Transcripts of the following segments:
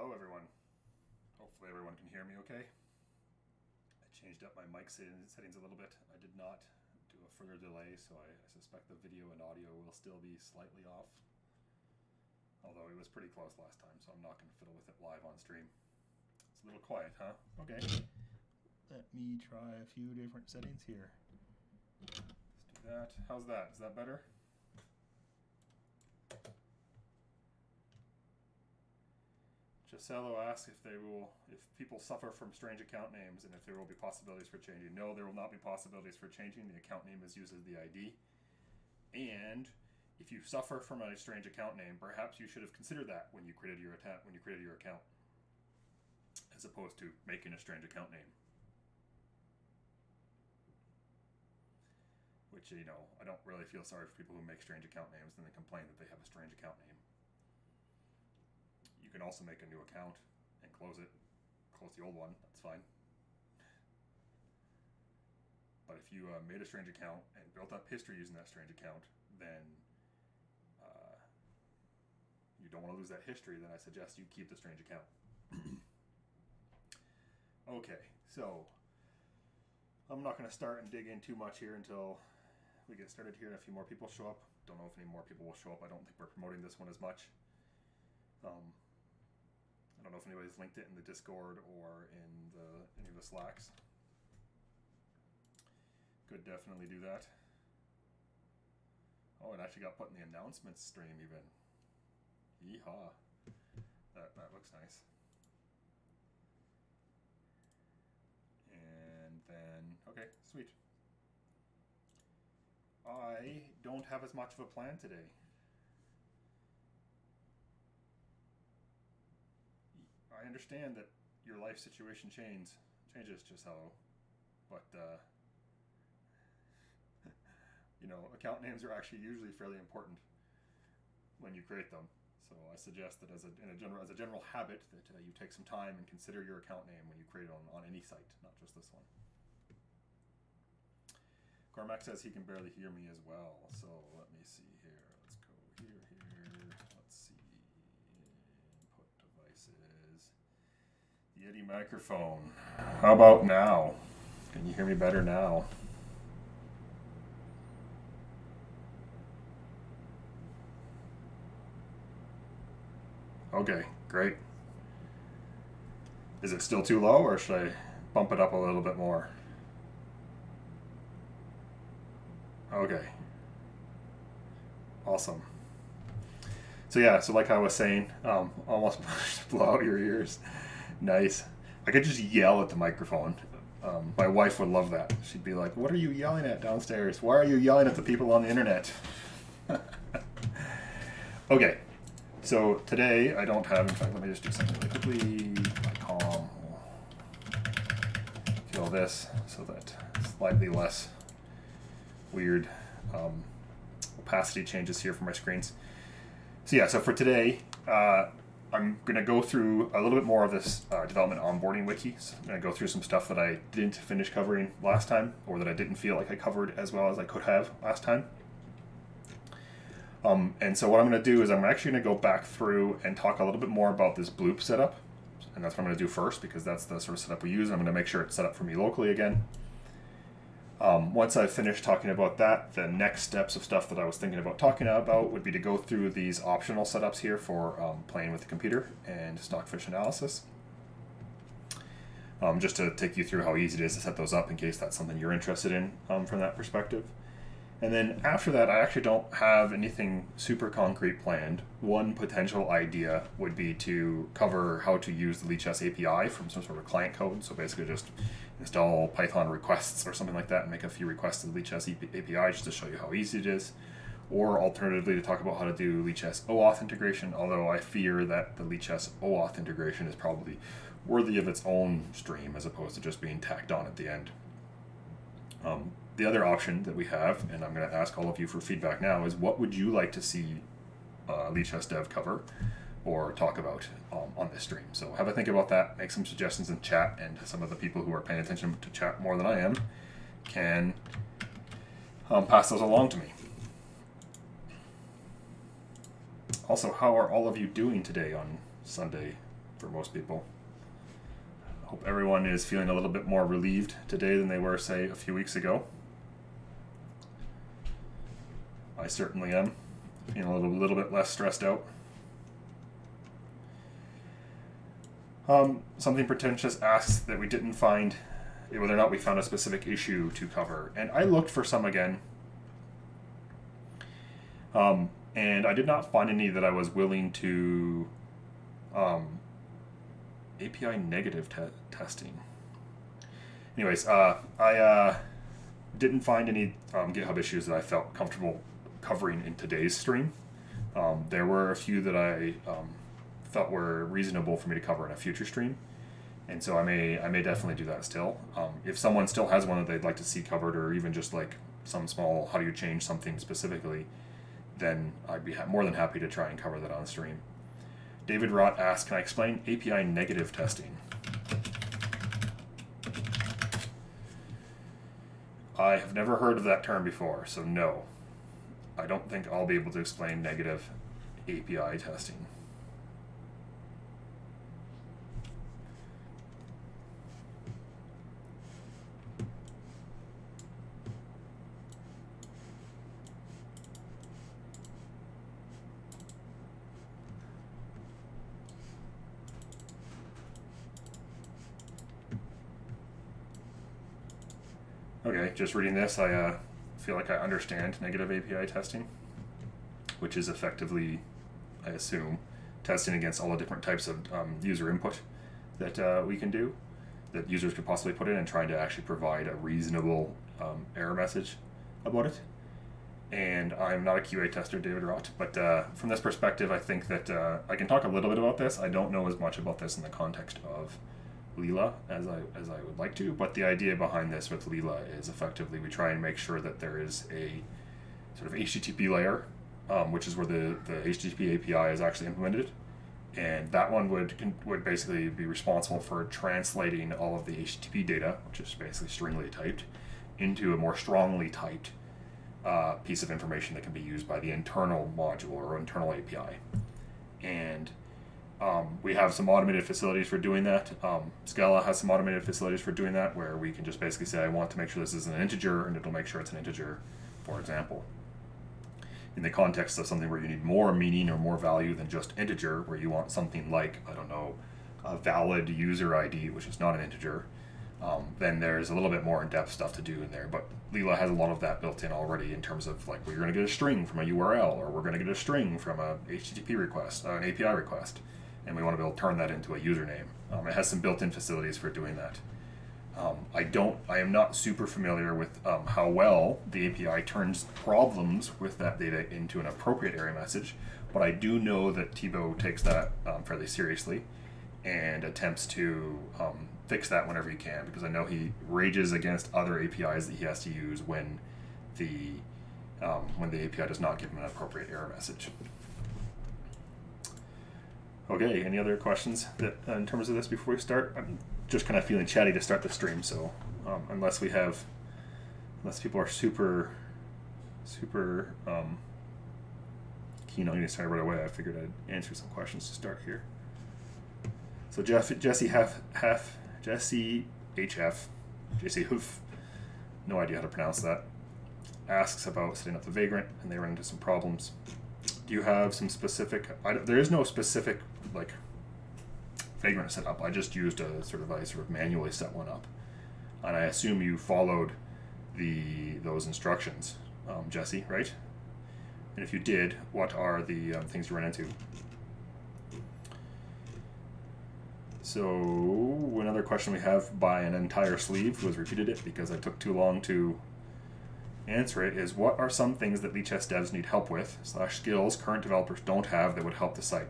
everyone Hopefully everyone can hear me okay. I changed up my mic settings a little bit. I did not do a further delay, so I, I suspect the video and audio will still be slightly off. Although it was pretty close last time, so I'm not going to fiddle with it live on stream. It's a little quiet, huh? Okay. Let me try a few different settings here. Let's do that. How's that? Is that better? Gisello asks if they will, if people suffer from strange account names and if there will be possibilities for changing. No, there will not be possibilities for changing. The account name is used as the ID. And if you suffer from a strange account name, perhaps you should have considered that when you created your when you created your account, as opposed to making a strange account name. Which you know, I don't really feel sorry for people who make strange account names and then complain that they have a strange account name. Can also make a new account and close it, close the old one. That's fine. But if you uh, made a strange account and built up history using that strange account, then uh, you don't want to lose that history, then I suggest you keep the strange account. okay, so I'm not going to start and dig in too much here until we get started here and a few more people show up. Don't know if any more people will show up. I don't think we're promoting this one as much. Um, I don't know if anybody's linked it in the Discord or in the any of the Slacks. Could definitely do that. Oh, it actually got put in the announcements stream even. Yeehaw. That, that looks nice. And then, okay, sweet. I don't have as much of a plan today. I understand that your life situation changes, changes just how, but uh, you know, account names are actually usually fairly important when you create them. So I suggest that as a, in a general, as a general habit that uh, you take some time and consider your account name when you create it on, on any site, not just this one. Cormac says he can barely hear me as well. So let me see here. Let's go here, here. Let's see. Input devices. The Yeti microphone. How about now? Can you hear me better now? Okay, great. Is it still too low or should I bump it up a little bit more? Okay. Awesome. So yeah, so like I was saying, um, almost blow out your ears. Nice. I could just yell at the microphone. Um, my wife would love that. She'd be like, "What are you yelling at downstairs? Why are you yelling at the people on the internet?" okay, so today I don't have. In fact, let me just do something really quickly. My calm. Kill this so that slightly less weird um, opacity changes here for my screens. So yeah, so for today, uh, I'm going to go through a little bit more of this uh, development onboarding wiki. So I'm going to go through some stuff that I didn't finish covering last time, or that I didn't feel like I covered as well as I could have last time. Um, and so what I'm going to do is I'm actually going to go back through and talk a little bit more about this Bloop setup. And that's what I'm going to do first because that's the sort of setup we use. I'm going to make sure it's set up for me locally again. Um, once I've finished talking about that, the next steps of stuff that I was thinking about talking about would be to go through these optional setups here for um, playing with the computer and stockfish analysis. Um, just to take you through how easy it is to set those up in case that's something you're interested in um, from that perspective. And then after that, I actually don't have anything super concrete planned. One potential idea would be to cover how to use the Lichess API from some sort of client code. So basically just install Python requests or something like that and make a few requests to the Lichess API just to show you how easy it is. Or alternatively, to talk about how to do Lichess OAuth integration, although I fear that the Lichess OAuth integration is probably worthy of its own stream as opposed to just being tacked on at the end. Um, the other option that we have, and I'm going to ask all of you for feedback now, is what would you like to see uh, Lichess Dev cover or talk about um, on this stream? So have a think about that, make some suggestions in chat, and some of the people who are paying attention to chat more than I am can um, pass those along to me. Also, how are all of you doing today on Sunday for most people? I Hope everyone is feeling a little bit more relieved today than they were, say, a few weeks ago. I certainly am. Feeling a little, little bit less stressed out. Um, something pretentious asks that we didn't find whether or not we found a specific issue to cover, and I looked for some again, um, and I did not find any that I was willing to um, API negative te- testing. Anyways, uh, I uh, didn't find any um, GitHub issues that I felt comfortable covering in today's stream. Um, there were a few that I um, felt were reasonable for me to cover in a future stream, and so I may I may definitely do that still. Um, if someone still has one that they'd like to see covered, or even just like some small how do you change something specifically, then I'd be ha- more than happy to try and cover that on stream. David Rott asks, can I explain API negative testing? I have never heard of that term before, so no. I don't think I'll be able to explain negative API testing. Okay, just reading this, I uh, feel like I understand negative API testing, which is effectively, I assume, testing against all the different types of um, user input that uh, we can do, that users could possibly put in, and trying to actually provide a reasonable um, error message about it. And I'm not a QA tester, David Rott, but uh, from this perspective, I think that uh, I can talk a little bit about this. I don't know as much about this in the context of Lila as I as I would like to, but the idea behind this with Lila is effectively we try and make sure that there is a sort of HTTP layer, um, which is where the, the HTTP API is actually implemented, and that one would would basically be responsible for translating all of the HTTP data, which is basically stringly typed, into a more strongly typed uh, piece of information that can be used by the internal module or internal API, and um, we have some automated facilities for doing that. Um, Scala has some automated facilities for doing that where we can just basically say, I want to make sure this is an integer, and it'll make sure it's an integer, for example. In the context of something where you need more meaning or more value than just integer, where you want something like, I don't know, a valid user ID, which is not an integer, um, then there's a little bit more in-depth stuff to do in there. But Lila has a lot of that built in already in terms of like, we're going to get a string from a URL, or we're going to get a string from a HTTP request, uh, an API request and we want to be able to turn that into a username. Um, it has some built-in facilities for doing that. Um, I don't, I am not super familiar with um, how well the API turns problems with that data into an appropriate error message, but I do know that Thibault takes that um, fairly seriously and attempts to um, fix that whenever he can because I know he rages against other APIs that he has to use when the um, when the API does not give him an appropriate error message. Okay, any other questions that uh, in terms of this before we start? I'm just kind of feeling chatty to start the stream, so um, unless we have, unless people are super, super um, keen on getting started right away, I figured I'd answer some questions to start here. So Jeff, Jesse Hef, Jesse HF, Jesse Hoof, no idea how to pronounce that, asks about setting up the Vagrant, and they run into some problems. Do you have some specific? I there is no specific like Vagrant setup. I just used a sort of I sort of manually set one up, and I assume you followed the those instructions, um, Jesse, right? And if you did, what are the um, things you ran into? So another question we have by an entire sleeve who has repeated it because I took too long to answer it is what are some things that Lichess devs need help with slash skills current developers don't have that would help the site?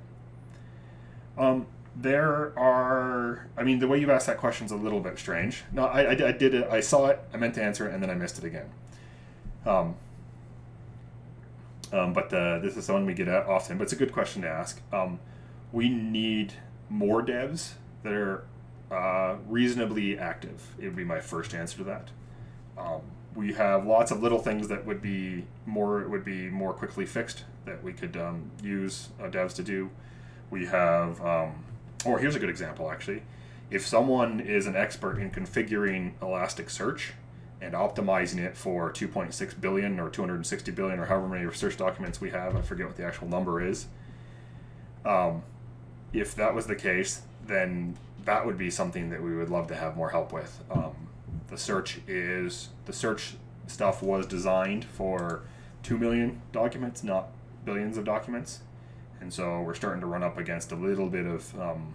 Um, there are, I mean, the way you've asked that question is a little bit strange. No, I, I, I, did it, I saw it, I meant to answer it, and then I missed it again. Um, um, but uh, this is one we get at often, but it's a good question to ask. Um, we need more devs that are uh, reasonably active. It would be my first answer to that. Um, we have lots of little things that would be more it would be more quickly fixed that we could um, use uh, devs to do we have, um, or here's a good example actually. if someone is an expert in configuring Elasticsearch and optimizing it for 2.6 billion or 260 billion or however many search documents we have, I forget what the actual number is. Um, if that was the case, then that would be something that we would love to have more help with. Um, the search is the search stuff was designed for 2 million documents, not billions of documents. And so we're starting to run up against a little bit of um,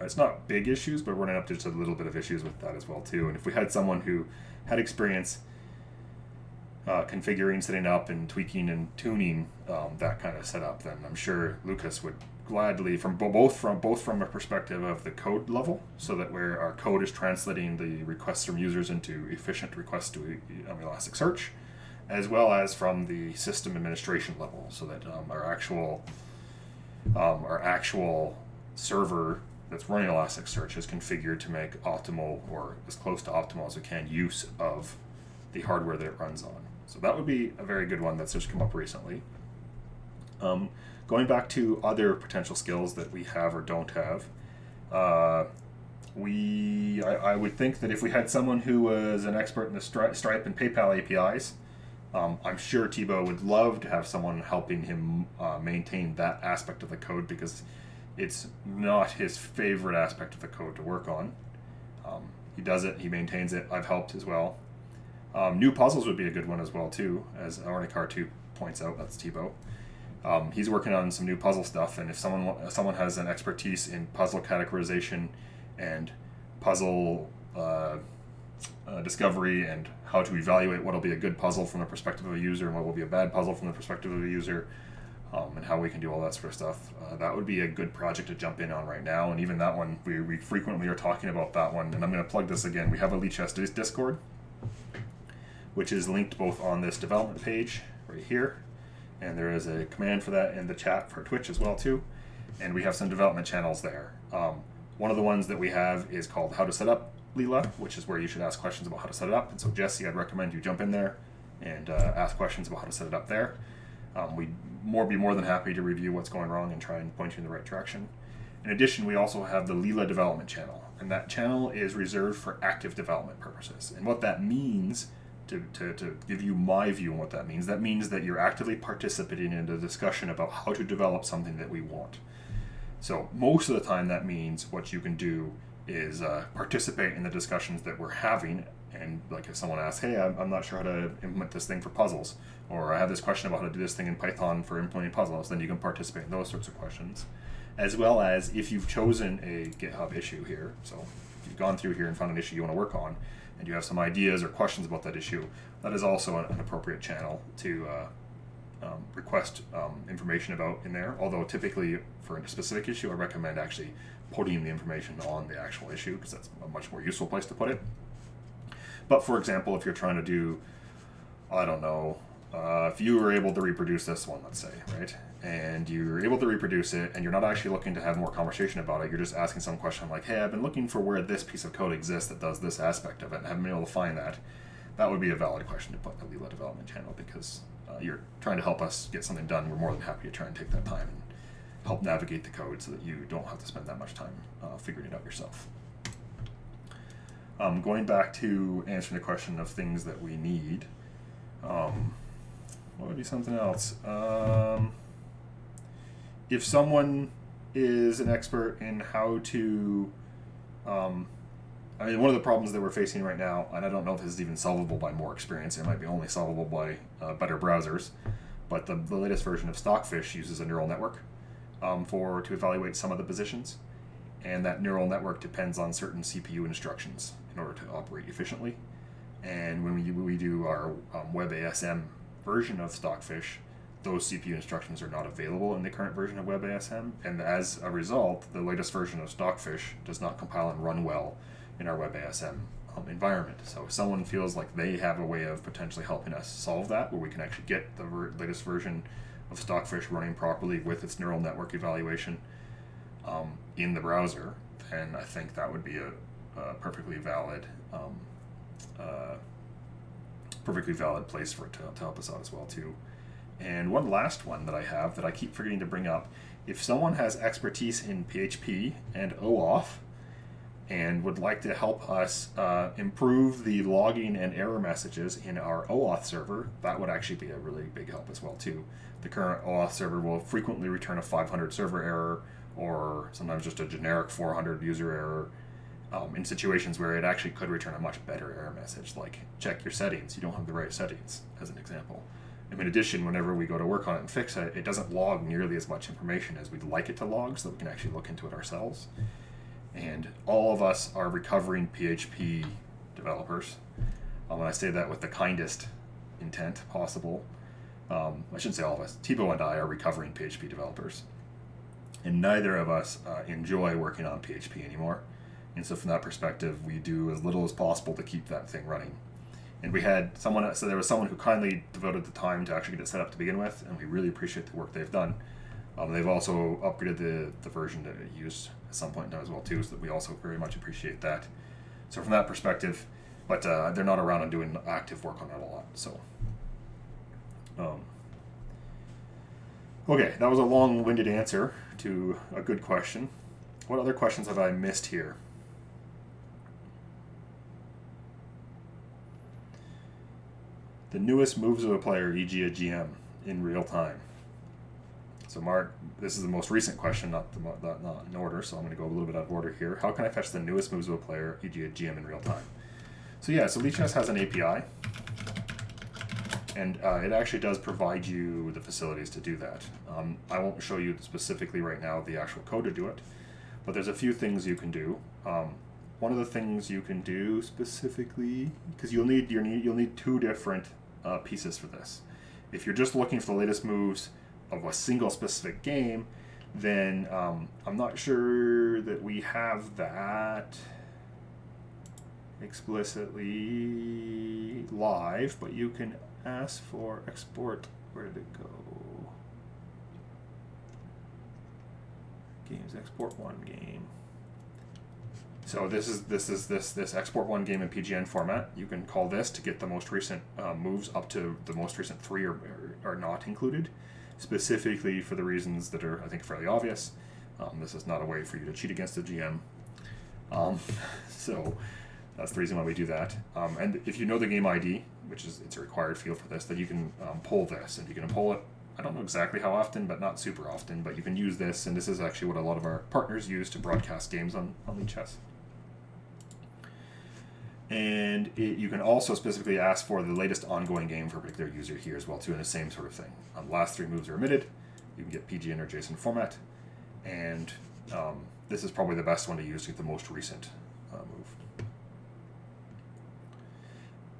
it's not big issues, but running up to just a little bit of issues with that as well too. And if we had someone who had experience uh, configuring, setting up, and tweaking and tuning um, that kind of setup, then I'm sure Lucas would gladly from both from both from a perspective of the code level, so that where our code is translating the requests from users into efficient requests to um, Elasticsearch, as well as from the system administration level, so that um, our actual um, our actual server that's running Elasticsearch is configured to make optimal or as close to optimal as we can use of the hardware that it runs on. So that would be a very good one that's just come up recently. Um, going back to other potential skills that we have or don't have, uh, we I, I, would think that if we had someone who was an expert in the Stri- Stripe and PayPal APIs, um, I'm sure Thibault would love to have someone helping him uh, maintain that aspect of the code because it's not his favorite aspect of the code to work on. Um, he does it, he maintains it. I've helped as well. Um, new puzzles would be a good one as well too, as Ornicar2 points out. That's Thibault. Um, he's working on some new puzzle stuff, and if someone someone has an expertise in puzzle categorization and puzzle uh, uh, discovery and how to evaluate what will be a good puzzle from the perspective of a user and what will be a bad puzzle from the perspective of a user, um, and how we can do all that sort of stuff. Uh, that would be a good project to jump in on right now. And even that one, we, we frequently are talking about that one. And I'm going to plug this again. We have a Lichess Discord, which is linked both on this development page right here. And there is a command for that in the chat for Twitch as well too. And we have some development channels there. Um, one of the ones that we have is called How to Set Up Lila, which is where you should ask questions about how to set it up. And so Jesse, I'd recommend you jump in there and uh, ask questions about how to set it up there. Um, we more be more than happy to review what's going wrong and try and point you in the right direction. In addition, we also have the Lila development channel, and that channel is reserved for active development purposes. And what that means, to, to, to give you my view on what that means, that means that you're actively participating in a discussion about how to develop something that we want. So most of the time, that means what you can do is uh, participate in the discussions that we're having and like if someone asks, hey, I'm, I'm not sure how to implement this thing for puzzles, or I have this question about how to do this thing in Python for implementing puzzles, then you can participate in those sorts of questions. As well as if you've chosen a GitHub issue here, so if you've gone through here and found an issue you want to work on, and you have some ideas or questions about that issue, that is also an, an appropriate channel to uh, um, request um, information about in there. Although typically for a specific issue, I recommend actually putting the information on the actual issue because that's a much more useful place to put it. But for example, if you're trying to do, I don't know, uh, if you were able to reproduce this one, let's say, right, and you're able to reproduce it, and you're not actually looking to have more conversation about it, you're just asking some question like, hey, I've been looking for where this piece of code exists that does this aspect of it, and haven't been able to find that. That would be a valid question to put in the Lila development channel because uh, you're trying to help us get something done. We're more than happy to try and take that time help navigate the code so that you don't have to spend that much time uh, figuring it out yourself. Um, going back to answering the question of things that we need, um, what would be something else? Um, if someone is an expert in how to, um, I mean, one of the problems that we're facing right now, and I don't know if this is even solvable by more experience, it might be only solvable by uh, better browsers, but the, the latest version of Stockfish uses a neural network um, for to evaluate some of the positions and that neural network depends on certain CPU instructions in order to operate efficiently. And when we, we do our um, WebASM version of Stockfish, those CPU instructions are not available in the current version of WebASM, and as a result, the latest version of Stockfish does not compile and run well in our WebASM um, environment. So if someone feels like they have a way of potentially helping us solve that, where we can actually get the ver- latest version of Stockfish running properly with its neural network evaluation, um, in the browser, then I think that would be a, a perfectly valid, um, uh, perfectly valid place for it to, to help us out as well too. And one last one that I have that I keep forgetting to bring up: if someone has expertise in PHP and OAuth, and would like to help us uh, improve the logging and error messages in our OAuth server, that would actually be a really big help as well too. The current OAuth server will frequently return a 500 server error or sometimes just a generic 400 user error um, in situations where it actually could return a much better error message, like check your settings, you don't have the right settings, as an example. And in addition, whenever we go to work on it and fix it, it doesn't log nearly as much information as we'd like it to log so that we can actually look into it ourselves. And all of us are recovering PHP developers. Um, and I say that with the kindest intent possible. Um, I shouldn't say all of us. Thibault and I are recovering PHP developers. And neither of us uh, enjoy working on PHP anymore. And so, from that perspective, we do as little as possible to keep that thing running. And we had someone, so there was someone who kindly devoted the time to actually get it set up to begin with, and we really appreciate the work they've done. Um, they've also upgraded the, the version that it used at some point in time as well too, so that we also very much appreciate that. So from that perspective, but uh, they're not around and doing active work on it a lot. So, um, okay, that was a long-winded answer to a good question. What other questions have I missed here? The newest moves of a player, e.g., a GM, in real time. So, Mark, this is the most recent question, not, the, not, not in order, so I'm going to go a little bit out of order here. How can I fetch the newest moves of a player, e.g., a GM, in real time? So, yeah, so Lichess has an API, and uh, it actually does provide you the facilities to do that. Um, I won't show you specifically right now the actual code to do it, but there's a few things you can do. Um, one of the things you can do specifically, because you'll need you'll need two different uh, pieces for this. If you're just looking for the latest moves of a single specific game, then um, I'm not sure that we have that explicitly live, but you can ask for export. Where did it go? Games export one game. So this is this is this this export one game in PGN format. You can call this to get the most recent uh, moves up to the most recent three are, are not included, specifically for the reasons that are I think fairly obvious. Um, this is not a way for you to cheat against the GM. Um, so that's the reason why we do that. Um, and if you know the game ID, which is it's a required field for this, that you can um, pull this and you can pull it. I don't know exactly how often, but not super often. But you can use this, and this is actually what a lot of our partners use to broadcast games on on Lichess. And it, you can also specifically ask for the latest ongoing game for a particular user here as well too, and the same sort of thing. Um, last three moves are omitted. You can get PGN or JSON format, and um, this is probably the best one to use to get the most recent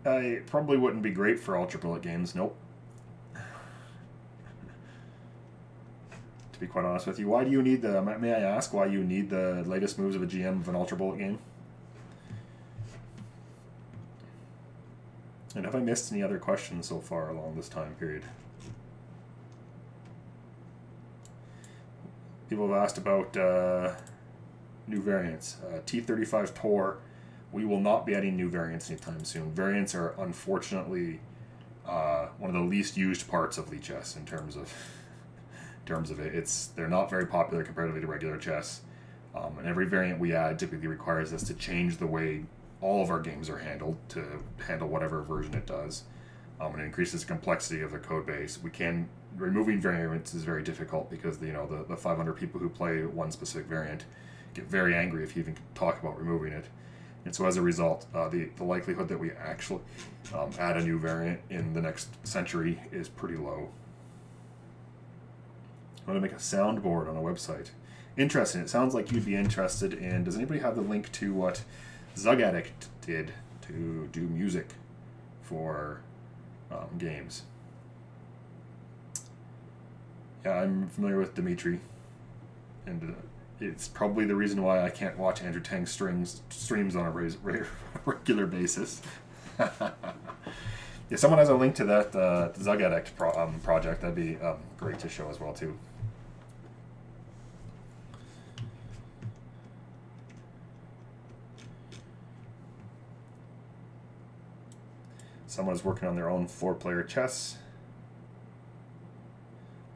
it probably wouldn't be great for Ultra Bullet games. Nope. to be quite honest with you, why do you need the? May I ask why you need the latest moves of a GM of an Ultra Bullet game? And have I missed any other questions so far along this time period? People have asked about uh, new variants. Uh, T35 Tor, we will not be adding new variants anytime soon. Variants are unfortunately uh, one of the least used parts of Lichess in terms of in terms of it. It's they're not very popular comparatively to regular chess. Um, and every variant we add typically requires us to change the way all of our games are handled to handle whatever version it does. Um, and it increases the complexity of the code base. We can removing variants is very difficult because you know the, the 500 people who play one specific variant get very angry if you even talk about removing it. And so as a result, uh, the, the likelihood that we actually um, add a new variant in the next century is pretty low. I'm going to make a soundboard on a website. Interesting. It sounds like you'd be interested in. Does anybody have the link to what Zug Addict did to do music for um, games. Yeah, I'm familiar with Dimitri, and uh, it's probably the reason why I can't watch Andrew Tang strings streams on a regular basis. if someone has a link to that uh, Zug Addict pro- um, project, that'd be um, great to show as well too. Someone is working on their own four player chess.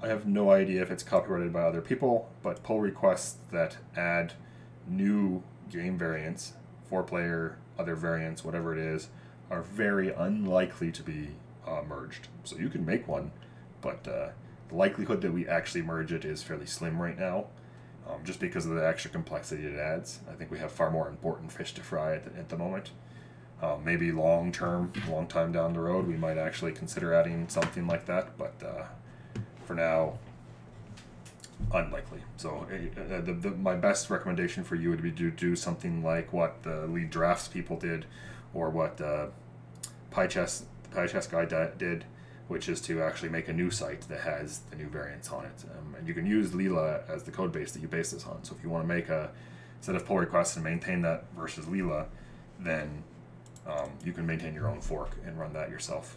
I have no idea if it's copyrighted by other people, but pull requests that add new game variants, four player, other variants, whatever it is, are very unlikely to be uh, merged. So you can make one, but uh, the likelihood that we actually merge it is fairly slim right now, um, just because of the extra complexity it adds. I think we have far more important fish to fry at the, at the moment. Uh, maybe long term, long time down the road, we might actually consider adding something like that, but uh, for now, unlikely. So uh, the, the, my best recommendation for you would be to do something like what the Lidraughts people did, or what uh, PyChess, the PyChess guy did, which is to actually make a new site that has the new variants on it. Um, and you can use Lila as the code base that you base this on. So if you want to make a set of pull requests and maintain that versus Lila, then um, you can maintain your own fork and run that yourself.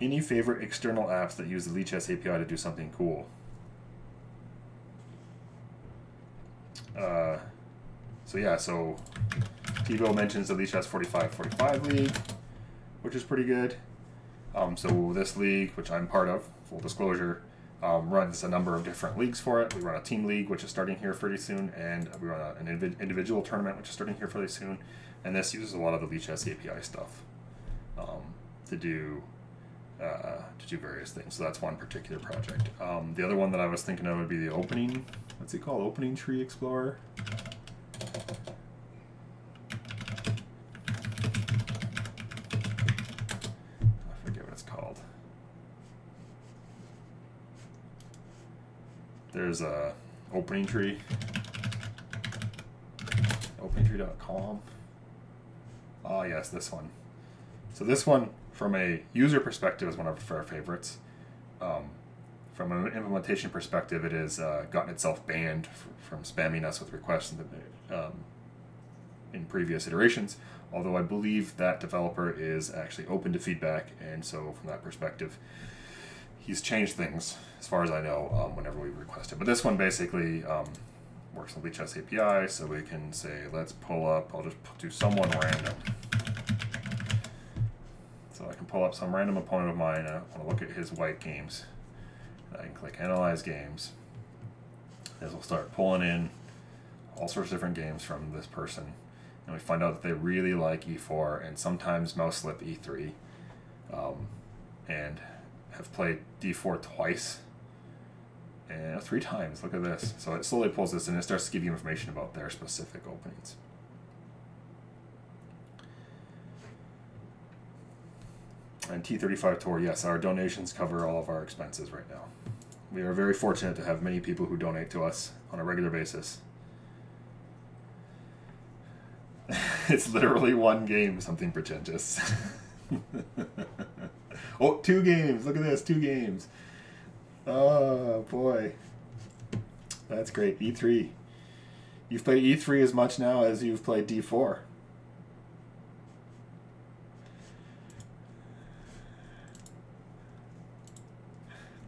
Any favorite external apps that use the Lichess API to do something cool? Uh, so yeah, so Thibault mentions the Lichess 45-45 league, which is pretty good. Um, so this league, which I'm part of, full disclosure, um, runs a number of different leagues for it. We run a team league, which is starting here pretty soon, and we run a, an individual tournament, which is starting here fairly soon. And this uses a lot of the Lichess API stuff um, to do uh, to do various things. So that's one particular project. Um, the other one that I was thinking of would be the opening. What's it called? Opening Tree Explorer. I forget what it's called. There's a opening tree. Openingtree.com. Ah, yes, this one. So this one, from a user perspective, is one of our favorites. Um, from an implementation perspective, it has uh, gotten itself banned from spamming us with requests in, the, um, in previous iterations. Although I believe that developer is actually open to feedback, and so from that perspective, he's changed things as far as I know um, whenever we request it. But this one basically um, works with Lichess API, so we can say let's pull up. I'll just do someone random. Pull up some random opponent of mine. I want to look at his white games. I can click Analyze Games. This will start pulling in all sorts of different games from this person. And we find out that they really like e4 and sometimes mouse slip e3. Um, and have played d4 twice and three times. Look at this. So it slowly pulls this and it starts to give you information about their specific openings. And T35 Tour, yes, our donations cover all of our expenses right now. We are very fortunate to have many people who donate to us on a regular basis. it's literally one game, something pretentious. Oh, two games. Look at this. Two games. Oh, boy. That's great. E3. You've played E3 as much now as you've played D4.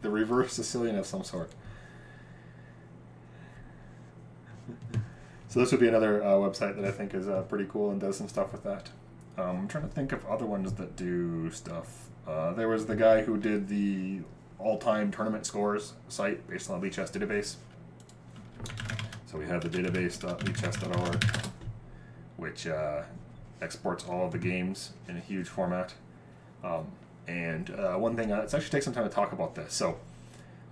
The reverse Sicilian of some sort. so this would be another uh, website that I think is uh, pretty cool and does some stuff with that. Um, I'm trying to think of other ones that do stuff. Uh, there was the guy who did the all-time tournament scores site based on the Lichess database. So we have the database.lichess.org, which uh, exports all of the games in a huge format. Um, and uh, one thing, uh, actually take some time to talk about this. So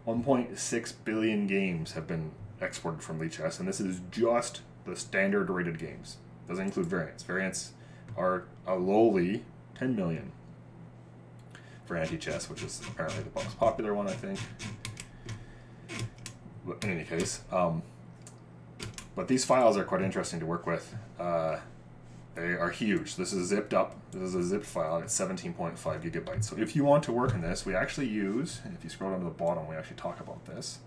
1.6 billion games have been exported from Lichess, and this is just the standard rated games. Doesn't include variants. Variants are a lowly 10 million for anti-chess, which is apparently the most popular one, I think. But in any case, um, but these files are quite interesting to work with. Uh, they are huge. This is zipped up. This is a zipped file, it's 17.5 gigabytes. So if you want to work in this, we actually use, if you scroll down to the bottom, we actually talk about this.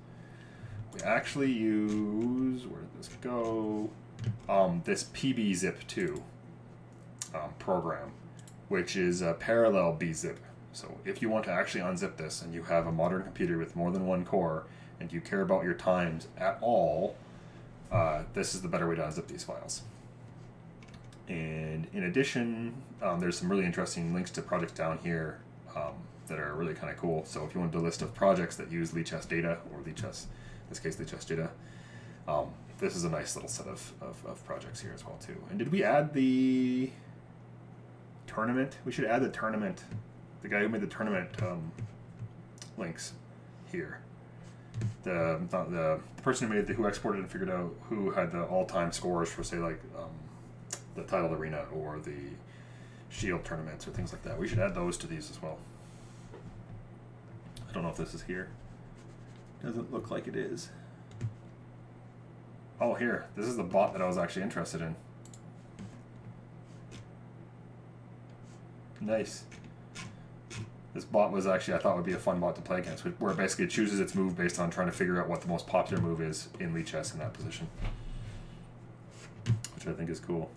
We actually use, where did this go? Um, this PBZip2 um, program, which is a parallel bzip. So if you want to actually unzip this and you have a modern computer with more than one core and you care about your times at all, uh, this is the better way to unzip these files. And in addition, um, there's some really interesting links to projects down here um, that are really kind of cool. So if you want a list of projects that use Lichess data or Lichess, in this case Lichess data, um, this is a nice little set of, of, of projects here as well too. And did we add the tournament? We should add the tournament. The guy who made the tournament um, links here. The, the the person who made the, who exported and figured out who had the all time scores for say like um, the title arena or the shield tournaments or things like that. We should add those to these as well. I don't know if this is here. Doesn't look like it is. Oh, here. This is the bot that I was actually interested in. Nice. This bot was actually, I thought would be a fun bot to play against, where basically it chooses its move based on trying to figure out what the most popular move is in chess in that position. Which I think is cool.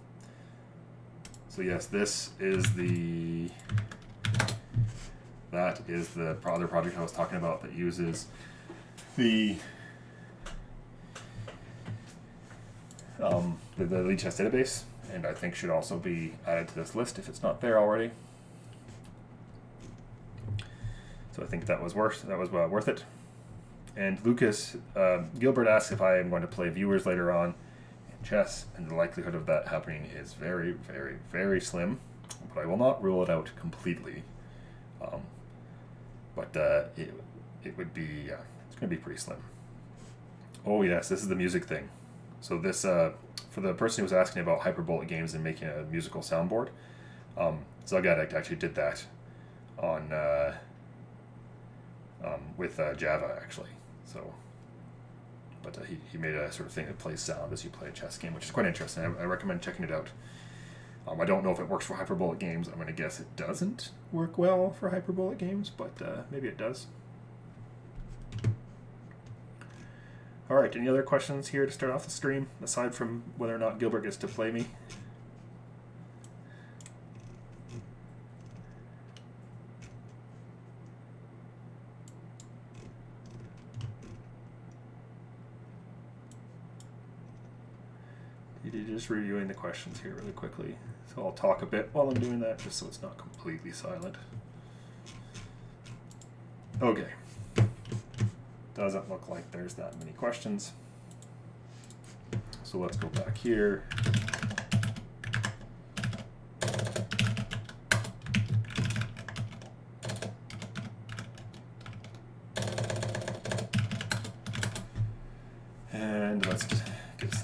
So yes, this is the that is the other project I was talking about that uses the um, the, the Lichess database, and I think should also be added to this list if it's not there already. So I think that was worth that was uh, worth it. And Lucas uh, Gilbert asks if I am going to play viewers later on chess, and the likelihood of that happening is very, very, very slim. But I will not rule it out completely. Um, but uh, it it would be it's going to be pretty slim. Oh yes, this is the music thing. So this, uh, for the person who was asking about hyperbolic games and making a musical soundboard, um, Addict actually did that on uh, um, with uh, Java actually. So, but uh, he, he made a sort of thing that plays sound as you play a chess game, which is quite interesting. I, I recommend checking it out. Um, I don't know if it works for hyperbolic games. I'm going to guess it doesn't work well for hyperbolic games, but uh, maybe it does. All right, any other questions here to start off the stream, aside from whether or not Gilbert gets to play me? Just reviewing the questions here really quickly. So I'll talk a bit while I'm doing that, just so it's not completely silent. Okay doesn't look like there's that many questions. So let's go back here. And let's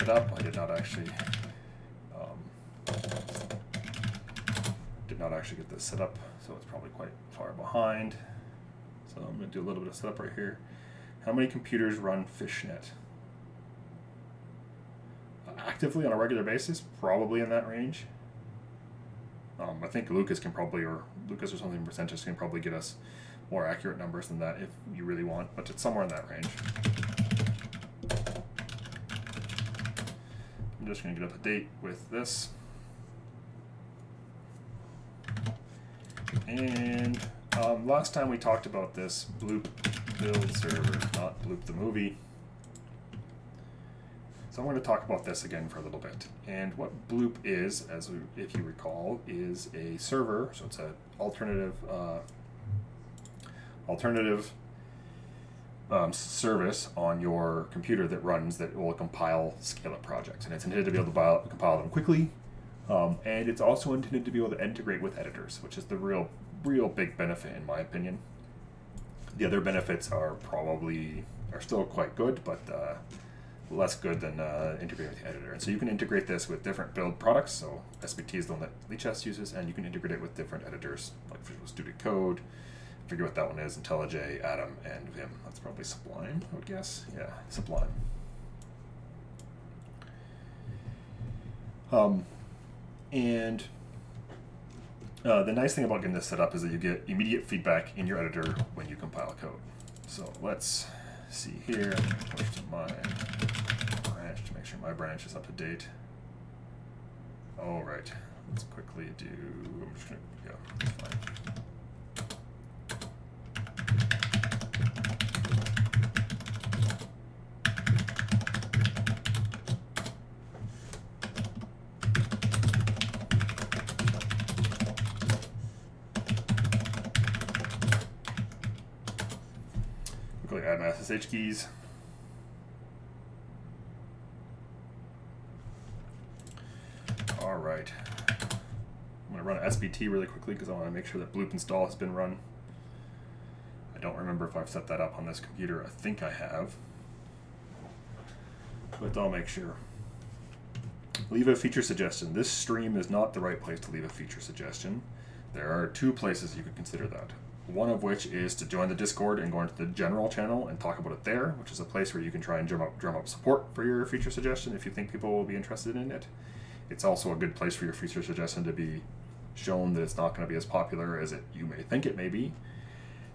set up. I did not actually um, did not actually get this set up, so it's probably quite far behind. So I'm going to do a little bit of setup right here. How many computers run Fishnet? Actively on a regular basis, probably in that range. Um, I think Lucas can probably, or Lucas or something percentage can probably get us more accurate numbers than that if you really want, but it's somewhere in that range. I'm just going to get up to date with this. And um, last time we talked about this, Bloop build server, not Bloop the movie. So I'm going to talk about this again for a little bit. And what Bloop is, as we, if you recall, is a server. So it's an alternative uh, alternative um, service on your computer that runs that will compile Scala projects, and it's intended to be able to compile them quickly. Um, and it's also intended to be able to integrate with editors, which is the real, real big benefit in my opinion. The other benefits are probably are still quite good, but uh, less good than uh, integrating with the editor. And so you can integrate this with different build products. So SBT is the one that Lichess uses, and you can integrate it with different editors like Visual Studio Code. Figure what that one is: IntelliJ, Atom, and Vim. That's probably Sublime, I would guess. Yeah, Sublime. Um, and uh, the nice thing about getting this set up is that you get immediate feedback in your editor when you compile code. So let's see here, push to my branch to make sure my branch is up to date. All right, let's quickly do, I'm just gonna, yeah, that's fine. SSH keys. All right. I'm gonna run an SBT really quickly because I wanna make sure that bloop install has been run. I don't remember if I've set that up on this computer. I think I have, but I'll make sure. Leave a feature suggestion. This stream is not the right place to leave a feature suggestion. There are two places you could consider that. One of which is to join the Discord and go into the general channel and talk about it there, which is a place where you can try and drum up, drum up support for your feature suggestion if you think people will be interested in it. It's also a good place for your feature suggestion to be shown that it's not going to be as popular as it you may think it may be.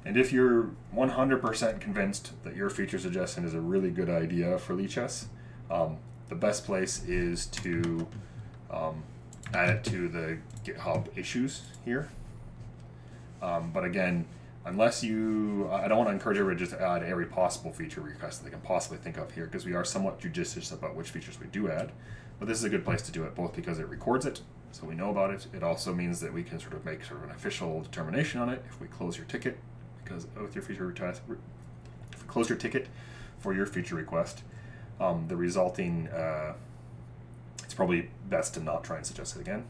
And if you're 100% convinced that your feature suggestion is a really good idea for Lichess, um, the best place is to um, add it to the GitHub issues here. Um, but again, unless you, I don't want to encourage everybody just to add every possible feature request that they can possibly think of here because we are somewhat judicious about which features we do add. But this is a good place to do it, both because it records it, so we know about it. It also means that we can sort of make sort of an official determination on it if we close your ticket, because with your feature request, if we close your ticket for your feature request, um, the resulting, uh, it's probably best to not try and suggest it again.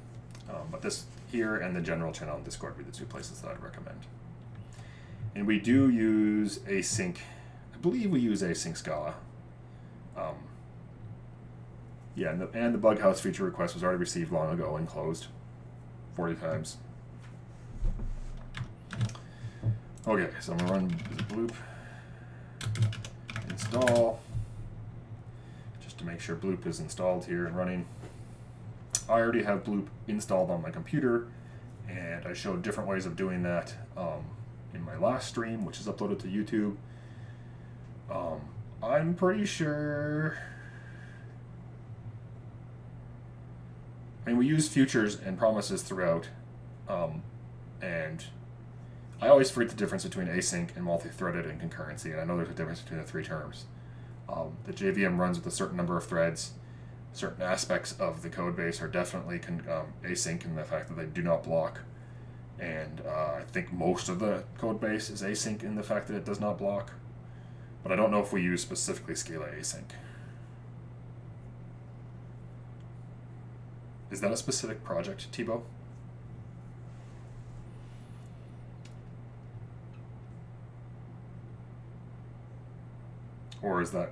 Um, but this here and the general channel on Discord would be the two places that I'd recommend. And we do use async, I believe we use async Scala. Um, yeah, and the, and the bug house feature request was already received long ago and closed 40 times. Okay, so I'm gonna run bloop install just to make sure bloop is installed here and running. I already have bloop installed on my computer and I showed different ways of doing that um, in my last stream, which is uploaded to YouTube. Um, I'm pretty sure I mean, we use futures and promises throughout, um, and I always forget the difference between async and multi-threaded and concurrency, and I know there's a difference between the three terms. Um, the JVM runs with a certain number of threads. Certain aspects of the code base are definitely con- um, async in the fact that they do not block, and uh, I think most of the code base is async in the fact that it does not block. But I don't know if we use specifically Scala async. Is that a specific project, Thibault? Or is that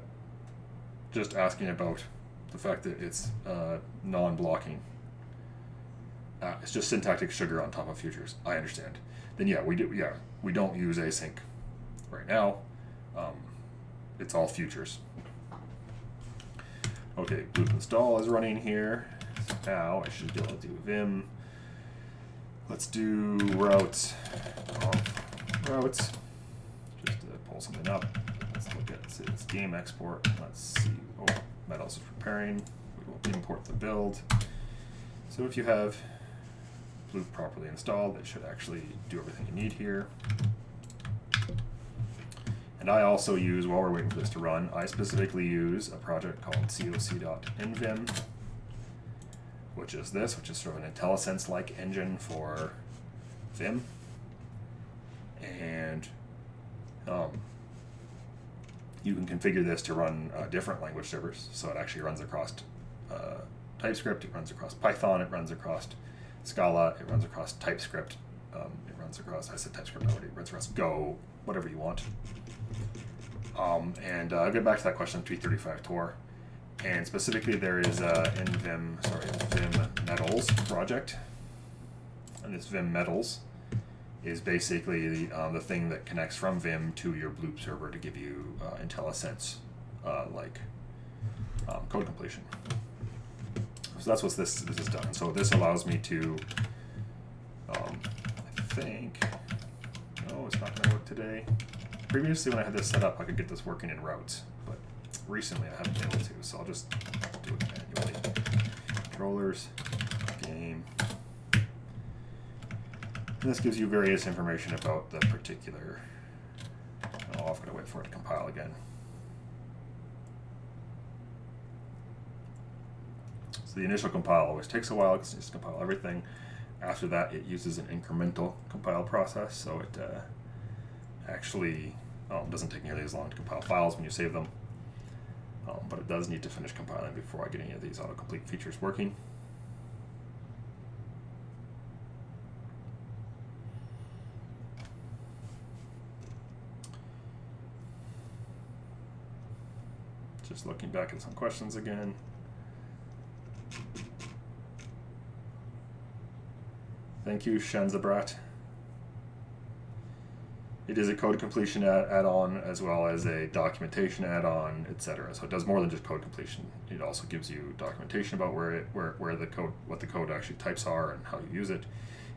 just asking about the fact that it's uh, non-blocking? Uh, it's just syntactic sugar on top of futures. I understand. Then yeah, we do. Yeah, we don't use async right now. Um, it's all futures. Okay, bloop install is running here. So now I should be able to do vim. Let's do routes. routes. Just to pull something up. Let's look at its game export. Let's see. Oh, metals is preparing. We will import the build. So if you have Bloop properly installed, it should actually do everything you need here. And I also use, while we're waiting for this to run, I specifically use a project called coc.nvim, which is this, which is sort of an IntelliSense-like engine for Vim. And um, you can configure this to run uh, different language servers. So it actually runs across uh, TypeScript, it runs across Python, it runs across Scala, it runs across TypeScript, um, it runs across, I said TypeScript already, it runs across Go, whatever you want. Um, and uh, I'll get back to that question 335 Tor. And specifically, there is a NVim, sorry, Vim Metals project. And this Vim Metals is basically the, um, the thing that connects from Vim to your Bloop server to give you uh, IntelliSense uh, like um, code completion. So that's what this this is done. So this allows me to, um, I think, no, it's not going to work today. Previously, when I had this set up, I could get this working in routes, but recently I haven't been able to, so I'll just do it manually. Controllers, game. And this gives you various information about the particular. Oh, I've got to wait for it to compile again. So the initial compile always takes a while because it needs to compile everything. After that, it uses an incremental compile process, so it uh, actually um, doesn't take nearly as long to compile files when you save them. Um, but it does need to finish compiling before I get any of these autocomplete features working. Just looking back at some questions again. Thank you, Shenzabrat. It is a code completion add-on as well as a documentation add-on, etc. So it does more than just code completion. It also gives you documentation about where it, where, where the code, what the code actually types are and how you use it.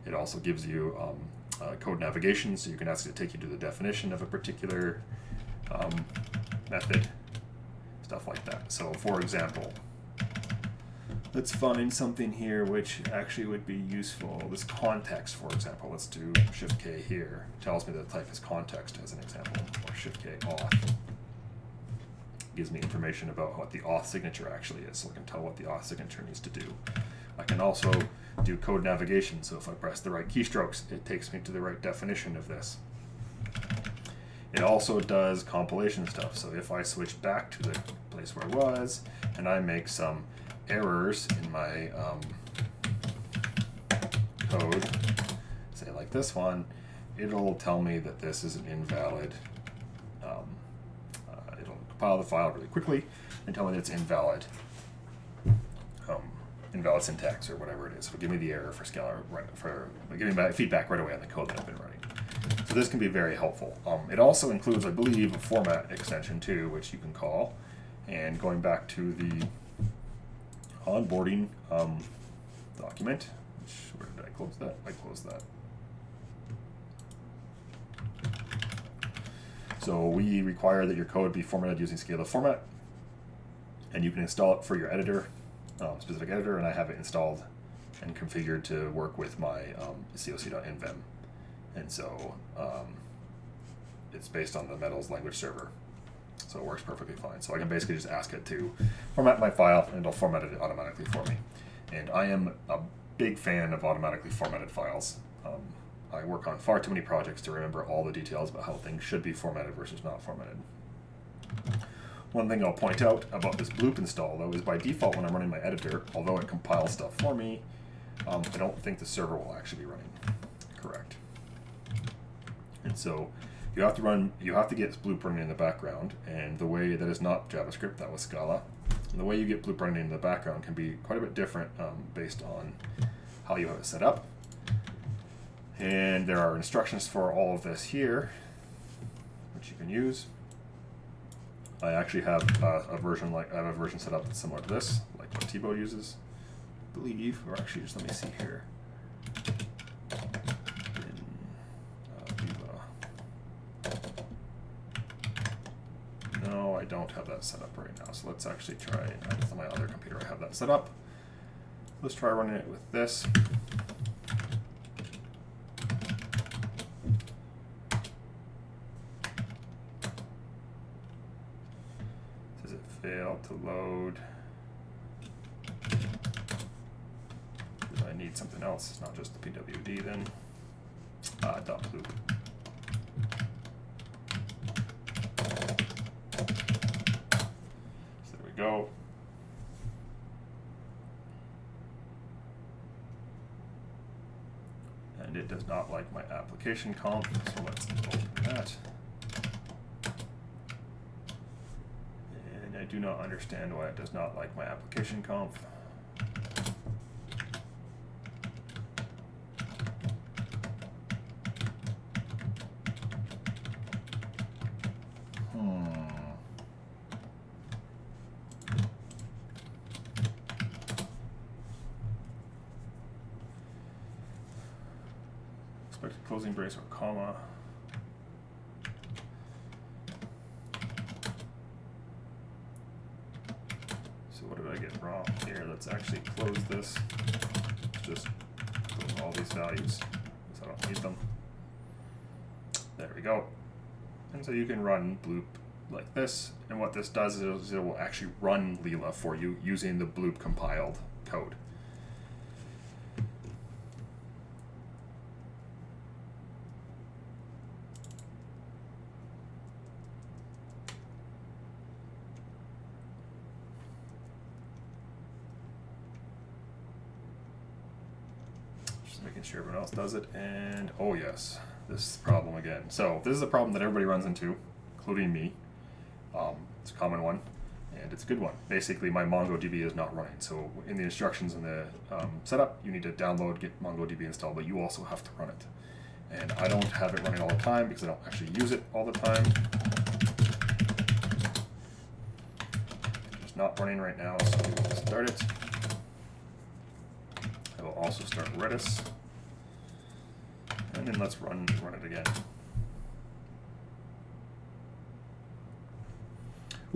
It also gives you um, uh, code navigation, so you can ask it to take you to the definition of a particular um, method, stuff like that. So for example, let's find something here which actually would be useful. This context, for example, let's do Shift K here. tells me the type is context as an example, or Shift K auth. Gives me information about what the auth signature actually is, so I can tell what the auth signature needs to do. I can also do code navigation, so if I press the right keystrokes, it takes me to the right definition of this. It also does compilation stuff, so if I switch back to the place where I was, and I make some errors in my um, code, say like this one, it'll tell me that this is an invalid. Um, uh, it'll compile the file really quickly and tell me that it's invalid. Um, invalid syntax or whatever it is. It'll give me the error for Scala right, for giving me feedback right away on the code that I've been writing. So this can be very helpful. Um, it also includes, I believe, a format extension too, which you can call. And going back to the onboarding um, document. Which, where did I close that? I closed that. So we require that your code be formatted using Scala format, and you can install it for your editor, um, specific editor, and I have it installed and configured to work with my um, coc.nvim. And so um, it's based on the Metals language server. So it works perfectly fine. So I can basically just ask it to format my file and it'll format it automatically for me. And I am a big fan of automatically formatted files. Um, I work on far too many projects to remember all the details about how things should be formatted versus not formatted. One thing I'll point out about this bloop install though is by default when I'm running my editor, although it compiles stuff for me, um, I don't think the server will actually be running correct. And so you have to run, you have to get Bloop running in the background, and the way that is not JavaScript, that was Scala. And the way you get Bloop running in the background can be quite a bit different um, based on how you have it set up. And there are instructions for all of this here, which you can use. I actually have uh, a version like I have a version set up that's similar to this, like what Thibault uses, I believe. Or actually, just let me see here. I don't have that set up right now. So let's actually try, on my other computer I have that set up. Let's try running it with this. Does it fail to load? I need something else? It's not just the PWD then. Uh, dot loop. Go. And it does not like my application conf, so let's open that. And I do not understand why it does not like my application conf. Closing brace or comma. So what did I get wrong here? Let's actually close this. Just close all these values because I don't need them. There we go. And so you can run bloop like this. And what this does is it will actually run Lila for you using the bloop compiled code. sure everyone else does it. And oh yes, this problem again. So this is a problem that everybody runs into, including me. Um, it's a common one. and it's a good one. Basically, my MongoDB is not running, so in the instructions in the um, setup, you need to download, get MongoDB installed, but you also have to run it. And I don't have it running all the time because I don't actually use it all the time. It's not running right now, so we'll start it. I will also start Redis. And then let's run run it again.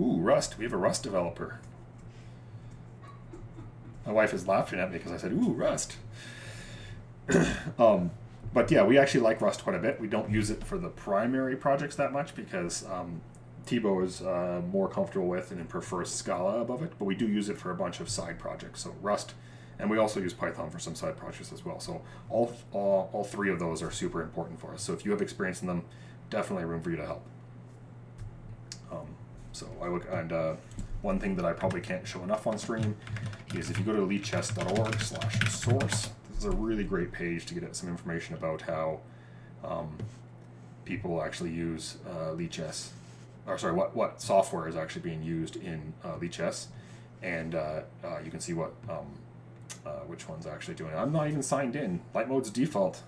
Ooh, Rust. We have a Rust developer. My wife is laughing at me because I said, ooh, Rust. um, but yeah, we actually like Rust quite a bit. We don't use it for the primary projects that much because um, Thibault is uh, more comfortable with and prefers Scala above it, but we do use it for a bunch of side projects. So Rust, and we also use Python for some side projects as well. So all, all, all three of those are super important for us. So if you have experience in them, definitely room for you to help. Um, so I look, and uh, one thing that I probably can't show enough on stream is if you go to lichess.org slash source, this is a really great page to get some information about how um, people actually use uh, or sorry, what, what software is actually being used in uh, and uh, uh, you can see what um, uh, which one's actually doing it. I'm not even signed in. Light mode's default.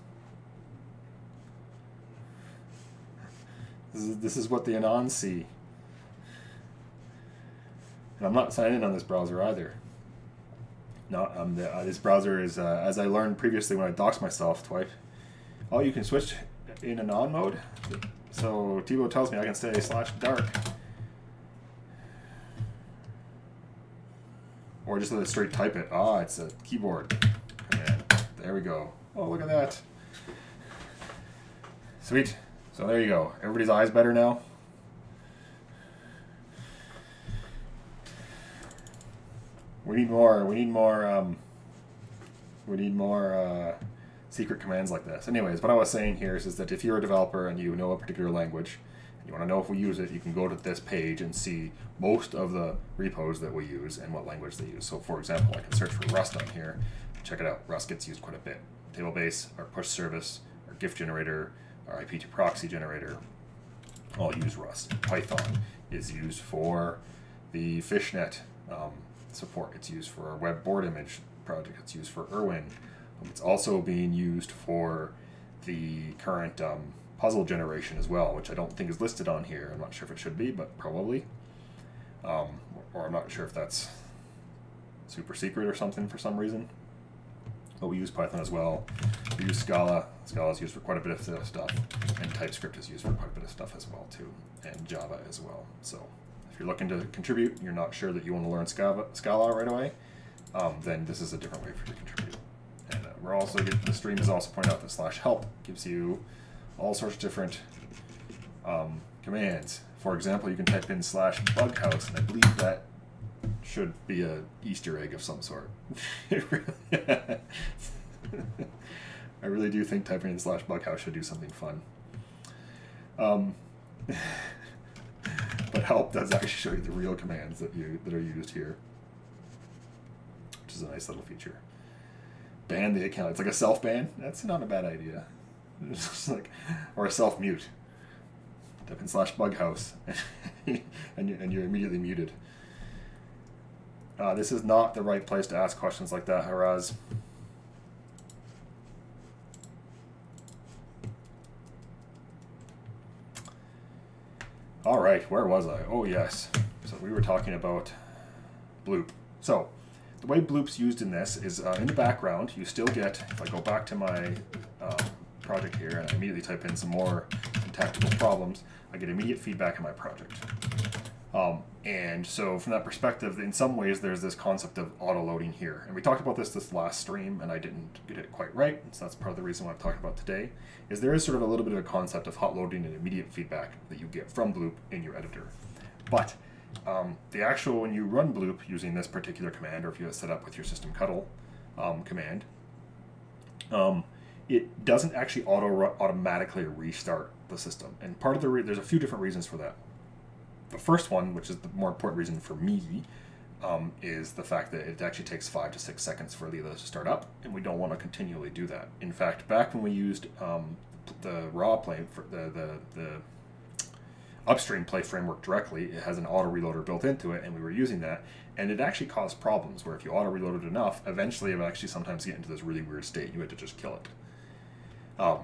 This is, this is what the Anons see. And I'm not signed in on this browser either. No, um, the, uh, this browser is, uh, as I learned previously when I doxed myself twice. Oh, you can switch in Anon mode. So Thibault tells me I can say slash dark. Or just let it straight type it. Ah, it's a keyboard. There we go. Oh, look at that. Sweet. So there you go. Everybody's eyes better now. We need more. We need more. Um, we need more uh, secret commands like this. Anyways, what I was saying here is, is that if you're a developer and you know a particular language, you want to know if we use it, you can go to this page and see most of the repos that we use and what language they use. So, for example, I can search for Rust on here. Check it out. Rust gets used quite a bit. Table base, our push service, our GIF generator, our IP2 proxy generator, all use Rust. Python is used for the fishnet. Um, support. It's used for our web board image project. It's used for Irwin. Um, it's also being used for the current um, puzzle generation as well, which I don't think is listed on here. I'm not sure if it should be, but probably. Um, or I'm not sure if that's super secret or something for some reason. But we use Python as well. We use Scala. Scala is used for quite a bit of stuff, and TypeScript is used for quite a bit of stuff as well too, and Java as well. So if you're looking to contribute, you're not sure that you want to learn Scala, right away, um, then this is a different way for you to contribute. And uh, we're also, the stream is also pointing out that slash help gives you all sorts of different um, commands. For example, you can type in slash bughouse, and I believe that should be a Easter egg of some sort. I really do think typing in slash bughouse should do something fun. Um, but help does actually show you the real commands that you that are used here, which is a nice little feature. Ban the account. It's like a self ban. That's not a bad idea. Like or a self mute. Type in slash bughouse, and you and you're immediately muted. Uh, this is not the right place to ask questions like that, Haraz. All right, where was I? Oh, yes. So we were talking about bloop. So the way bloop's used in this is uh, in the background, you still get, if I go back to my project here and I immediately type in some more tactical problems, I get immediate feedback in my project. Um, and so from that perspective, in some ways, there's this concept of auto-loading here. And we talked about this this last stream, and I didn't get it quite right. So that's part of the reason why I'm talking about today, is there is sort of a little bit of a concept of hot loading and immediate feedback that you get from Bloop in your editor. But um, the actual, when you run Bloop using this particular command, or if you have set up with your systemctl um, command, um, it doesn't actually auto automatically restart the system. And part of the, there's a few different reasons for that the first one, which is the more important reason for me, um, is the fact that it actually takes five to six seconds for Lila to start up, and we don't want to continually do that. In fact, back when we used um, the raw plane for the the, the upstream play framework directly. It has an auto reloader built into it, and we were using that. And it actually caused problems where if you auto reloaded enough, eventually it would actually sometimes get into this really weird state. You had to just kill it. Um,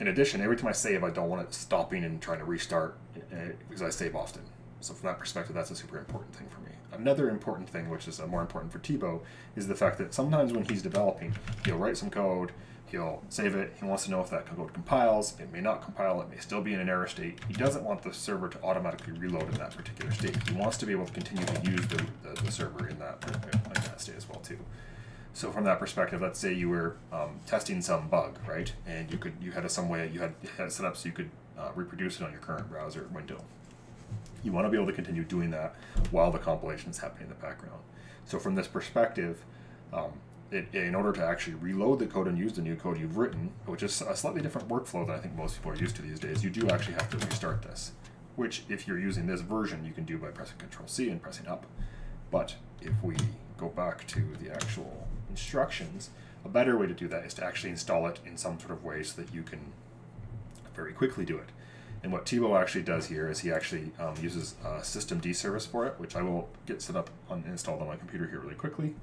in addition, every time I save, I don't want it stopping and trying to restart because I save often. So from that perspective, that's a super important thing for me. Another important thing, which is uh, more important for Thibault, is the fact that sometimes when he's developing, he'll write some code, he'll save it, he wants to know if that code compiles, it may not compile, it may still be in an error state. He doesn't want the server to automatically reload in that particular state. He wants to be able to continue to use the, the, the server in that, in that state as well too. So from that perspective, let's say you were um, testing some bug, right? And you could you had a, some way you had, had set up so you could uh, reproduce it on your current browser window. You want to be able to continue doing that while the compilation is happening in the background. So from this perspective, um, it, in order to actually reload the code and use the new code you've written, which is a slightly different workflow than I think most people are used to these days, you do actually have to restart this. Which, if you're using this version, you can do by pressing Control C and pressing up. But if we go back to the actual instructions, a better way to do that is to actually install it in some sort of way so that you can very quickly do it. And what Thibault actually does here is he actually um, uses a systemd service for it, which I will get set up and installed on my computer here really quickly.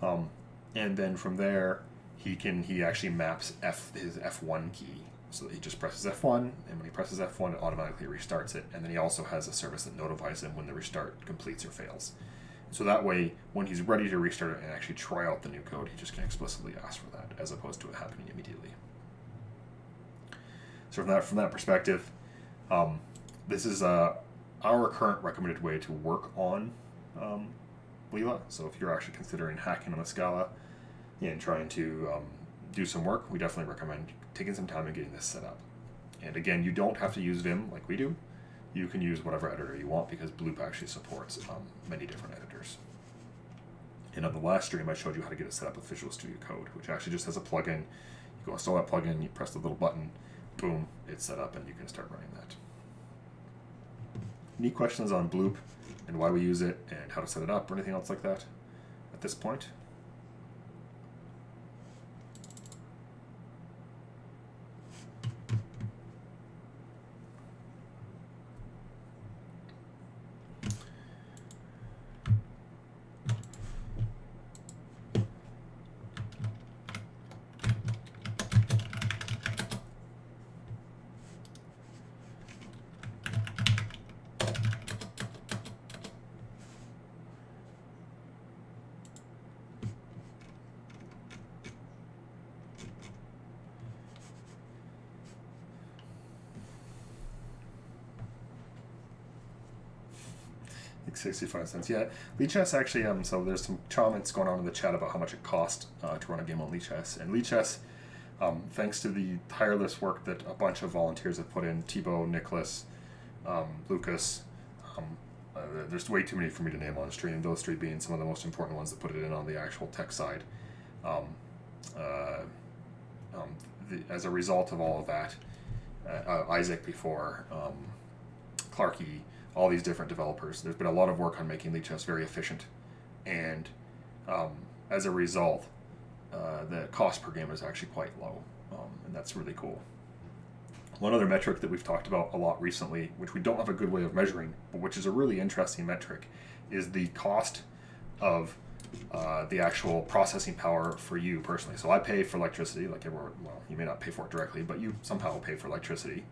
Um, and then from there, he can he actually maps F his F1 key. So he just presses F1, and when he presses F1, it automatically restarts it. And then he also has a service that notifies him when the restart completes or fails. So that way, when he's ready to restart it and actually try out the new code, he just can explicitly ask for that, as opposed to it happening immediately. So from that from that perspective, um, this is uh, our current recommended way to work on um, Lila. So if you're actually considering hacking on a Scala and trying to um, do some work, we definitely recommend taking some time and getting this set up. And again, you don't have to use Vim like we do. You can use whatever editor you want because Bloop actually supports um, many different editors. And on the last stream, I showed you how to get it set up with Visual Studio Code, which actually just has a plugin. You go install that plugin, you press the little button, boom, it's set up and you can start running that. Any questions on Bloop and why we use it and how to set it up or anything else like that at this point? Like 65 cents. Yeah, Lichess actually, um, so there's some comments going on in the chat about how much it cost uh, to run a game on Lichess. And Lichess, um, thanks to the tireless work that a bunch of volunteers have put in, Thibault, Nicholas, um, Lucas, um, uh, there's way too many for me to name on stream, those three being some of the most important ones that put it in on the actual tech side. Um, uh, um, the, as a result of all of that, uh, uh Isaac before, um, Clarky, all these different developers. There's been a lot of work on making Lichess very efficient, and um, as a result, uh, the cost per game is actually quite low, um, and that's really cool. One other metric that we've talked about a lot recently, which we don't have a good way of measuring, but which is a really interesting metric, is the cost of uh, the actual processing power for you personally. So I pay for electricity, like everyone. Well, you may not pay for it directly, but you somehow pay for electricity.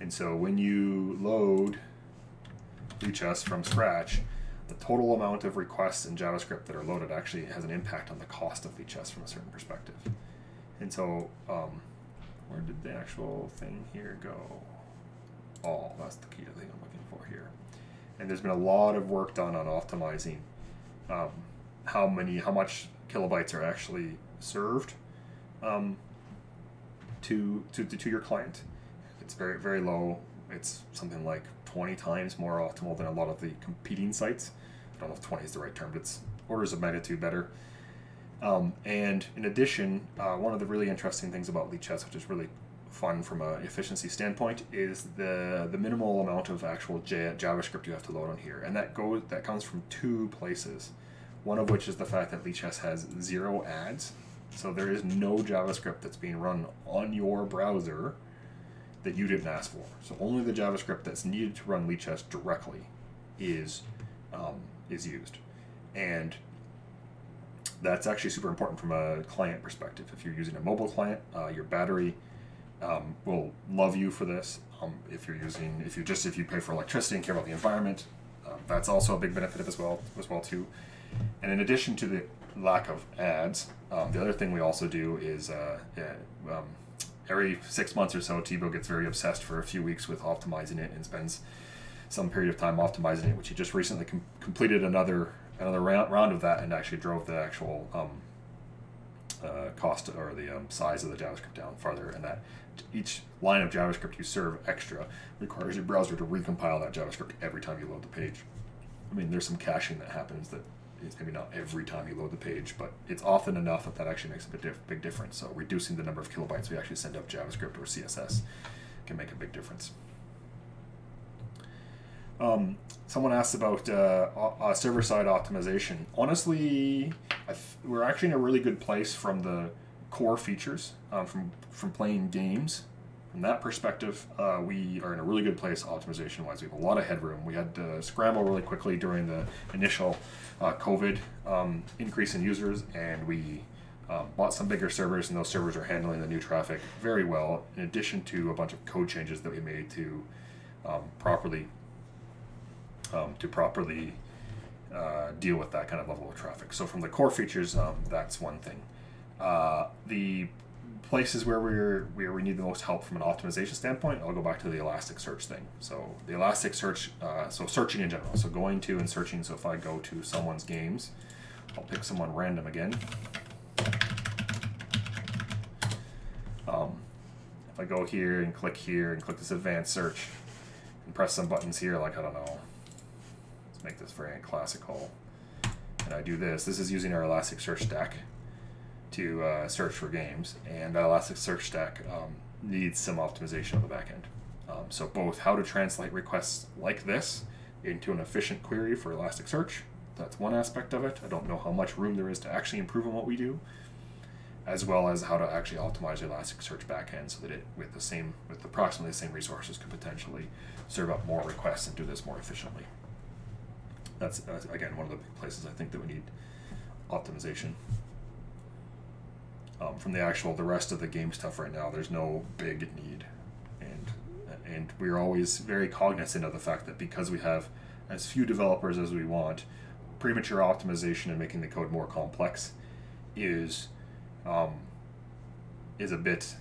And so when you load Lichess from scratch, the total amount of requests in JavaScript that are loaded actually has an impact on the cost of Lichess from a certain perspective. And so, um, where did the actual thing here go? All, that's the key thing I'm looking for here. And there's been a lot of work done on optimizing um, how many, how much kilobytes are actually served um, to, to, to your client. It's very, very low. It's something like 20 times more optimal than a lot of the competing sites. I don't know if 20 is the right term, but it's orders of magnitude better. Um, and in addition, uh, one of the really interesting things about Lichess, which is really fun from an efficiency standpoint, is the the minimal amount of actual J- JavaScript you have to load on here, and that goes that comes from two places. One of which is the fact that Lichess has zero ads, so there is no JavaScript that's being run on your browser that you didn't ask for. So only the JavaScript that's needed to run Lichess directly is um, is used, and that's actually super important from a client perspective. If you're using a mobile client, uh, your battery um, will love you for this. Um, if you're using, if you just if you pay for electricity and care about the environment, um, that's also a big benefit of as well as well too. And in addition to the lack of ads, um, the other thing we also do is uh, um, every six months or so, Thibault gets very obsessed for a few weeks with optimizing it and spends some period of time optimizing it, which he just recently com- completed another another round, round of that and actually drove the actual um, uh, cost or the um, size of the JavaScript down farther. And that each line of JavaScript you serve extra requires your browser to recompile that JavaScript every time you load the page. I mean, there's some caching that happens that is maybe not every time you load the page, but it's often enough that that actually makes a big, big difference. So reducing the number of kilobytes we actually send up JavaScript or CSS can make a big difference. Um, someone asked about uh, uh, server-side optimization. Honestly, we're actually in a really good place from the core features um, from from playing games. From that perspective, uh, we are in a really good place optimization-wise. We have a lot of headroom. We had to scramble really quickly during the initial uh, COVID um, increase in users, and we um, bought some bigger servers, and those servers are handling the new traffic very well. In addition to a bunch of code changes that we made to um, properly um, to properly uh, deal with that kind of level of traffic. So from the core features, um, that's one thing. Uh, the places where we're where we need the most help from an optimization standpoint, I'll go back to the Elasticsearch thing. So the Elasticsearch, uh, so searching in general. So going to and searching. So if I go to someone's games, I'll pick someone random again. Um, if I go here and click here and click this advanced search and press some buttons here, like I don't know, Let's make this very classical. And I do this. This is using our Elasticsearch stack to uh, search for games. And Elasticsearch stack um, needs some optimization on the back end. Um, so both how to translate requests like this into an efficient query for Elasticsearch. That's one aspect of it. I don't know how much room there is to actually improve on what we do, as well as how to actually optimize the Elasticsearch backend so that it, with the same, with approximately the same resources, could potentially serve up more requests and do this more efficiently that's, that's again one of the big places I think that we need optimization. Um, from the actual the rest of the game stuff right now, there's no big need, and and we're always very cognizant of the fact that because we have as few developers as we want, premature optimization and making the code more complex is um, is a bit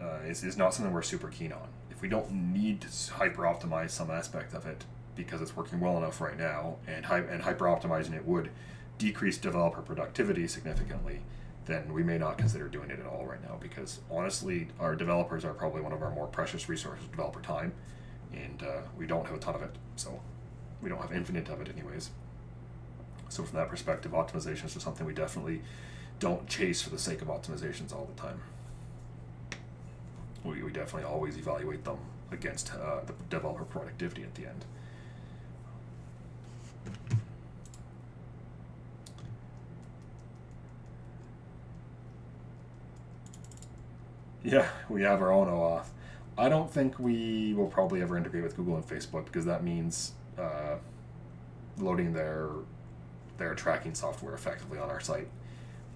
uh, is, is not something we're super keen on. If we don't need to hyper optimize some aspect of it, because it's working well enough right now, and hy- and hyper optimizing it would decrease developer productivity significantly, then we may not consider doing it at all right now. Because honestly, our developers are probably one of our more precious resources, developer time, and uh, we don't have a ton of it, so we don't have infinite of it anyways. So from that perspective, optimizations are something we definitely don't chase for the sake of optimizations all the time. We, we definitely always evaluate them against uh, the developer productivity at the end. Yeah, we have our own OAuth. I don't think we will probably ever integrate with Google and Facebook because that means uh, loading their their tracking software effectively on our site,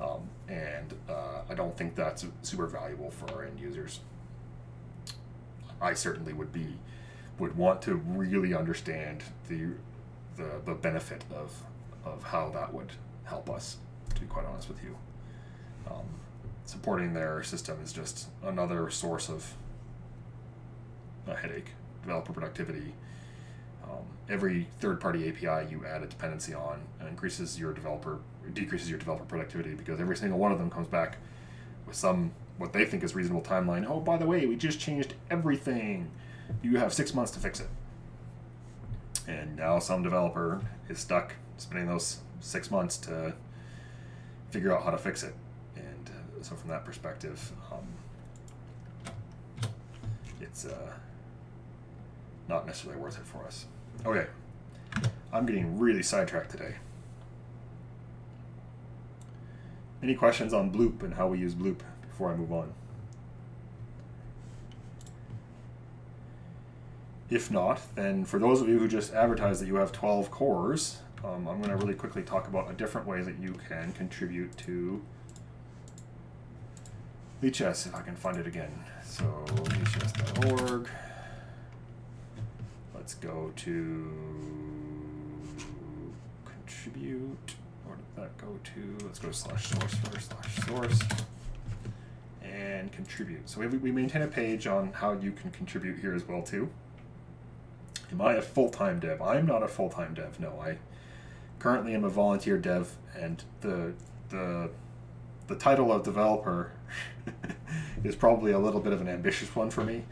um, and uh, I don't think that's super valuable for our end users. I certainly would be would want to really understand the the, the benefit of of how that would help us. To be quite honest with you. Um, supporting their system is just another source of a headache. Developer productivity. Um, every third-party API you add a dependency on increases your developer, decreases your developer productivity because every single one of them comes back with some what they think is reasonable timeline. Oh, by the way, we just changed everything. You have six months to fix it. And now some developer is stuck spending those six months to figure out how to fix it so from that perspective, um, it's uh, not necessarily worth it for us. Okay, I'm getting really sidetracked today. Any questions on Bloop and how we use Bloop before I move on? if not, then for those of you who just advertise that you have 12 cores, um, I'm going to really quickly talk about a different way that you can contribute to Lichess, if I can find it again. So lichess.org. Let's go to contribute. Where did that go to? Let's go to slash source first, slash source. And contribute. So we, we maintain a page on how you can contribute here as well too. Am I a full-time dev? I'm not a full-time dev, no. I currently am a volunteer dev and the the the title of developer is probably a little bit of an ambitious one for me.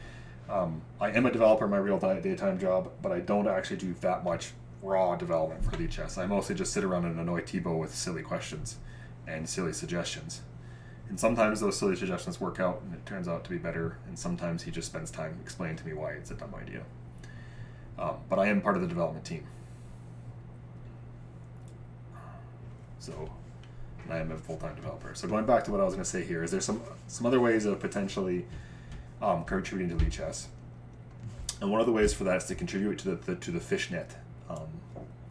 Um, I am a developer in my real daytime job, but I don't actually do that much raw development for Lichess. I mostly just sit around and annoy Thibault with silly questions and silly suggestions. And sometimes those silly suggestions work out and it turns out to be better, and sometimes he just spends time explaining to me why it's a dumb idea. Um, but I am part of the development team. So I am a full-time developer. So going back to what I was going to say here, is there some some other ways of potentially um, contributing to Lichess? And one of the ways for that is to contribute to the, the to the fishnet, um,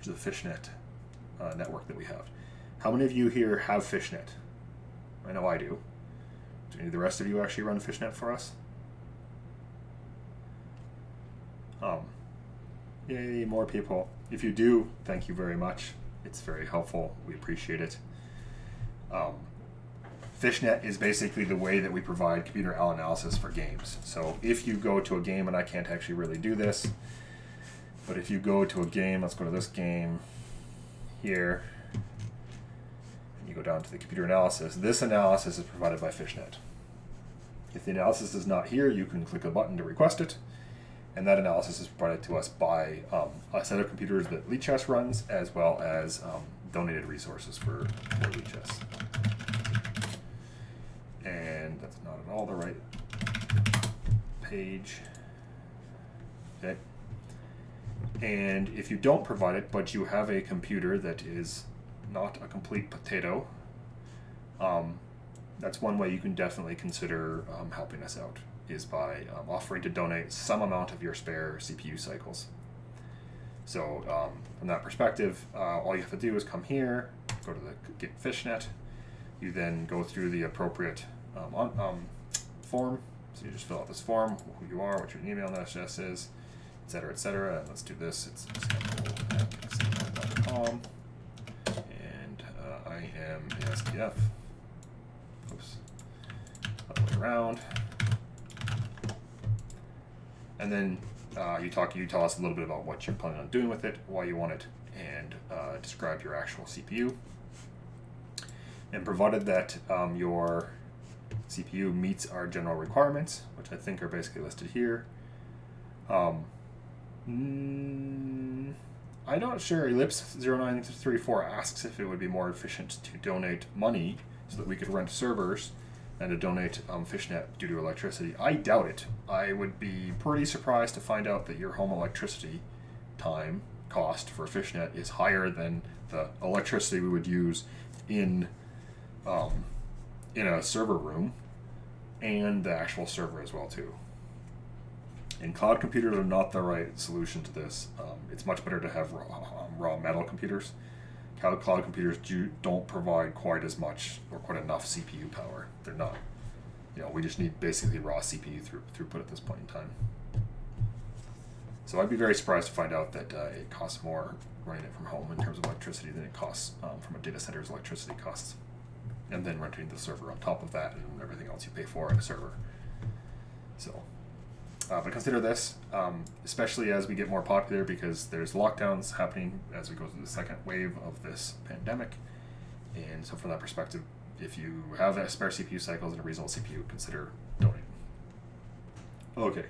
to the fishnet uh, network that we have. How many of you here have fishnet? I know I do. Do any of the rest of you actually run fishnet for us? Um, yay, more people. If you do, thank you very much. It's very helpful. We appreciate it. Um, Fishnet is basically the way that we provide computer analysis for games. So if you go to a game, and I can't actually really do this, but if you go to a game, let's go to this game here, and you go down to the computer analysis, this analysis is provided by Fishnet. If the analysis is not here, you can click a button to request it, and that analysis is provided to us by um, a set of computers that Lichess runs, as well as um, donated resources for, for Lichess. And that's not at all the right page. Okay. And if you don't provide it, but you have a computer that is not a complete potato, um, that's one way you can definitely consider um, helping us out is by um, offering to donate some amount of your spare CPU cycles. So um, from that perspective, uh, all you have to do is come here, go to the Get Fishnet. You then go through the appropriate um, on, um, form. So you just fill out this form, who you are, what your email address is, etc., etc. And let's do this. It's sample.com. And uh, I am ASDF. Oops. Other way around. And then uh, you talk, you tell us a little bit about what you're planning on doing with it, why you want it, and uh, describe your actual CPU. And provided that um, your CPU meets our general requirements, which I think are basically listed here. Um, mm, I'm not sure. Ellipse0934 asks if it would be more efficient to donate money so that we could rent servers and to donate um, fishnet due to electricity. I doubt it. I would be pretty surprised to find out that your home electricity time cost for fishnet is higher than the electricity we would use in um, in a server room and the actual server as well too. And cloud computers are not the right solution to this. Um, it's much better to have raw, um, raw metal computers cloud, computers do, don't provide quite as much or quite enough CPU power. They're not. You know, we just need basically raw CPU through, throughput at this point in time. So I'd be very surprised to find out that uh, it costs more running it from home in terms of electricity than it costs um, from a data center's electricity costs. And then renting the server on top of that and everything else you pay for in a server. So uh, but consider this, um, especially as we get more popular because there's lockdowns happening as we go through the second wave of this pandemic. And so, from that perspective, if you have a spare CPU cycles and a reasonable CPU, consider donating. Okay.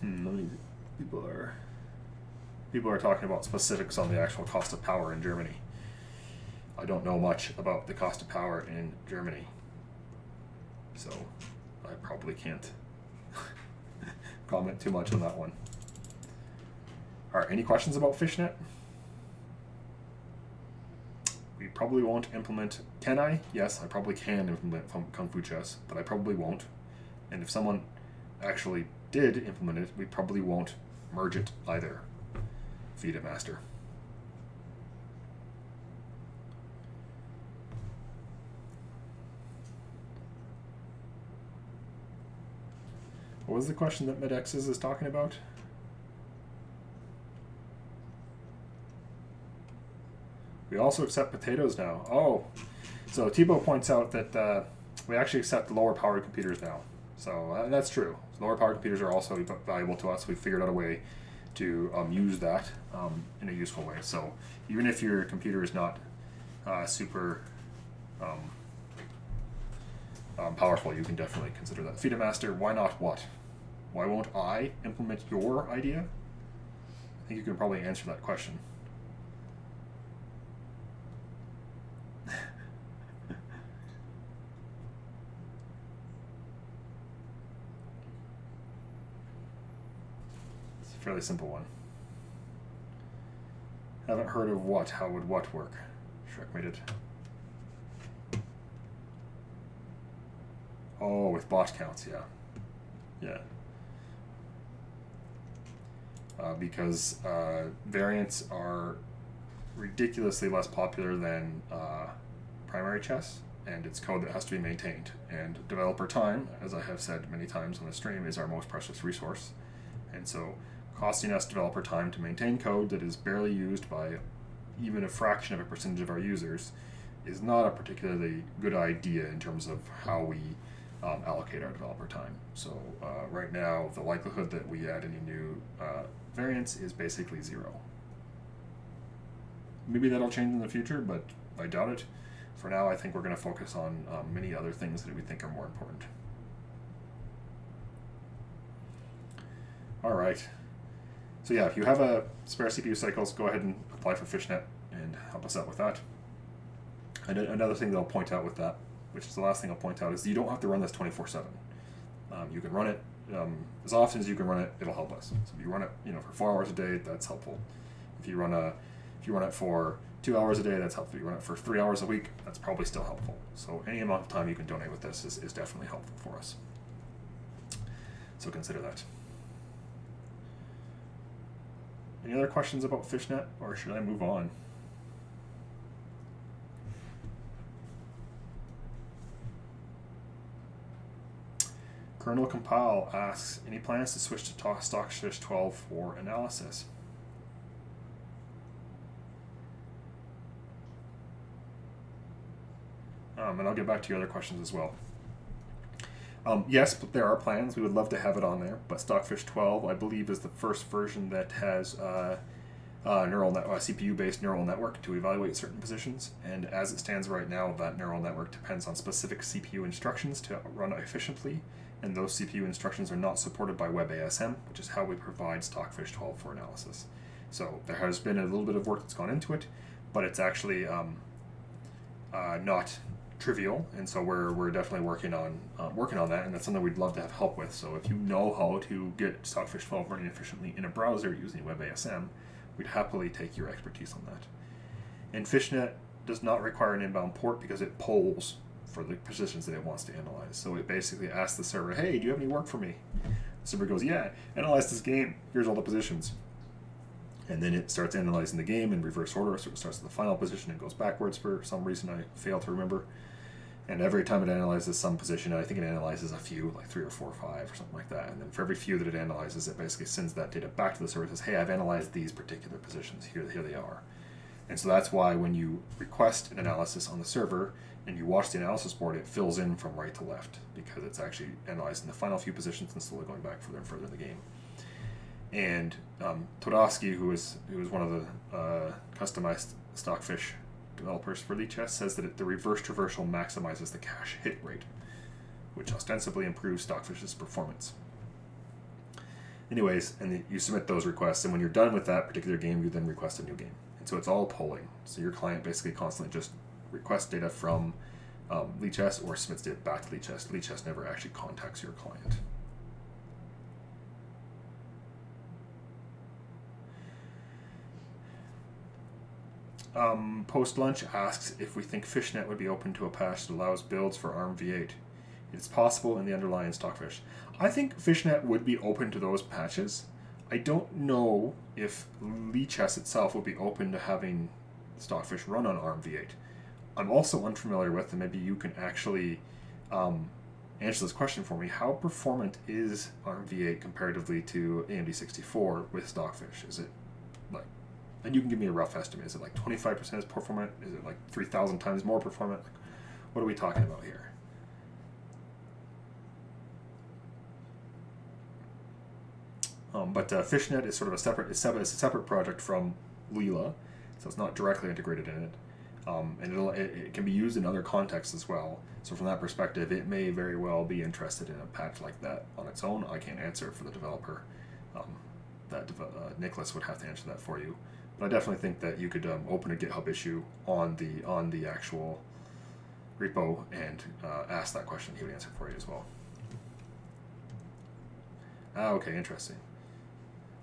Hmm, people are people are talking about specifics on the actual cost of power in Germany. I don't know much about the cost of power in Germany. So I probably can't comment too much on that one. All right, any questions about Fishnet? We probably won't implement. Can I? Yes, I probably can implement Kung Fu Chess, but I probably won't. And if someone actually did implement it, we probably won't merge it either. FIDE master. What was the question that MedXs is talking about? We also accept potatoes now. Oh, so Thibault points out that uh, we actually accept lower powered computers now. So uh, that's true. Lower powered computers are also valuable to us. We figured out a way to um, use that um, in a useful way. So even if your computer is not uh, super um, um, powerful, you can definitely consider that. FIDE master, why not what? Why won't I implement your idea? I think you can probably answer that question. It's a fairly simple one. Haven't heard of what. How would what work? Shrek made it. Oh, with bot counts, yeah. Yeah. Uh, because uh, variants are ridiculously less popular than uh, primary chess, and it's code that has to be maintained. And developer time, as I have said many times on the stream, is our most precious resource. And so costing us developer time to maintain code that is barely used by even a fraction of a percentage of our users is not a particularly good idea in terms of how we um, allocate our developer time. So uh, right now, the likelihood that we add any new uh, variants is basically zero. Maybe that'll change in the future, but I doubt it. For now, I think we're going to focus on um, many other things that we think are more important. All right. So yeah, if you have a spare CPU cycles, go ahead and apply for Fishnet and help us out with that. And another thing that I'll point out with that, which is the last thing I'll point out, is you don't have to run this 24/7. Um, you can run it um, as often as you can run it. It'll help us. So if you run it, you know, for four hours a day, that's helpful. If you run a, if you run it for two hours a day, that's helpful. If you run it for three hours a week, that's probably still helpful. So any amount of time you can donate with this is, is definitely helpful for us. So consider that. Any other questions about Fishnet, or should I move on? Colonel Compile asks, any plans to switch to Stockfish 12 for analysis? Um, and I'll get back to your other questions as well. Um, yes, but there are plans. We would love to have it on there, but Stockfish 12, I believe, is the first version that has uh, uh, neural net, uh, CPU-based neural network to evaluate certain positions. And as it stands right now, that neural network depends on specific CPU instructions to run efficiently, and those CPU instructions are not supported by WebASM, which is how we provide Stockfish 12 for analysis. So there has been a little bit of work that's gone into it, but it's actually um, uh, not trivial, and so we're, we're definitely working on uh, working on that, and that's something we'd love to have help with. So if you know how to get Stockfish 12 running efficiently in a browser using WebASM, we'd happily take your expertise on that. And Fishnet does not require an inbound port because it polls for the positions that it wants to analyze. So it basically asks the server, "Hey, do you have any work for me?" The server goes, "Yeah, analyze this game. Here's all the positions." and then it starts analyzing the game in reverse order. So it starts at the final position and goes backwards for some reason I fail to remember. And every time it analyzes some position, I think it analyzes a few, like three or four or five or something like that. And then for every few that it analyzes, it basically sends that data back to the server and says, hey, I've analyzed these particular positions. Here, here they are. And so that's why when you request an analysis on the server and you watch the analysis board, it fills in from right to left because it's actually analyzing the final few positions and slowly going back further and further in the game. And um, Todovsky, who is who is one of the uh, customized Stockfish developers for Lichess says that it, the reverse traversal maximizes the cache hit rate, which ostensibly improves Stockfish's performance. Anyways, and you submit those requests, and when you're done with that particular game, you then request a new game. And so it's all polling. So your client basically constantly just requests data from um, Lichess or submits data back to Lichess. Lichess never actually contacts your client. um, post lunch asks if we think Fishnet would be open to a patch that allows builds for ARM v8. It's possible in the underlying Stockfish. I think Fishnet would be open to those patches. I don't know if Lichess itself would be open to having Stockfish run on ARM v8. I'm also unfamiliar with, and maybe you can actually um, answer this question for me. How performant is ARM v8 comparatively to AMD 64 with Stockfish? Is it like, and you can give me a rough estimate. Is it like 25% as performant? Is it like 3,000 times more performant? Like, what are we talking about here? Um, but uh, Fishnet is sort of a separate, it's a separate project from Lila, so it's not directly integrated in it. Um, and it, it can be used in other contexts as well. So from that perspective, it may very well be interested in a patch like that on its own. I can't answer for the developer. Um, that uh, Nicholas would have to answer that for you. But I definitely think that you could um, open a GitHub issue on the on the actual repo and uh, ask that question. He would answer for you as well. Ah, okay, interesting.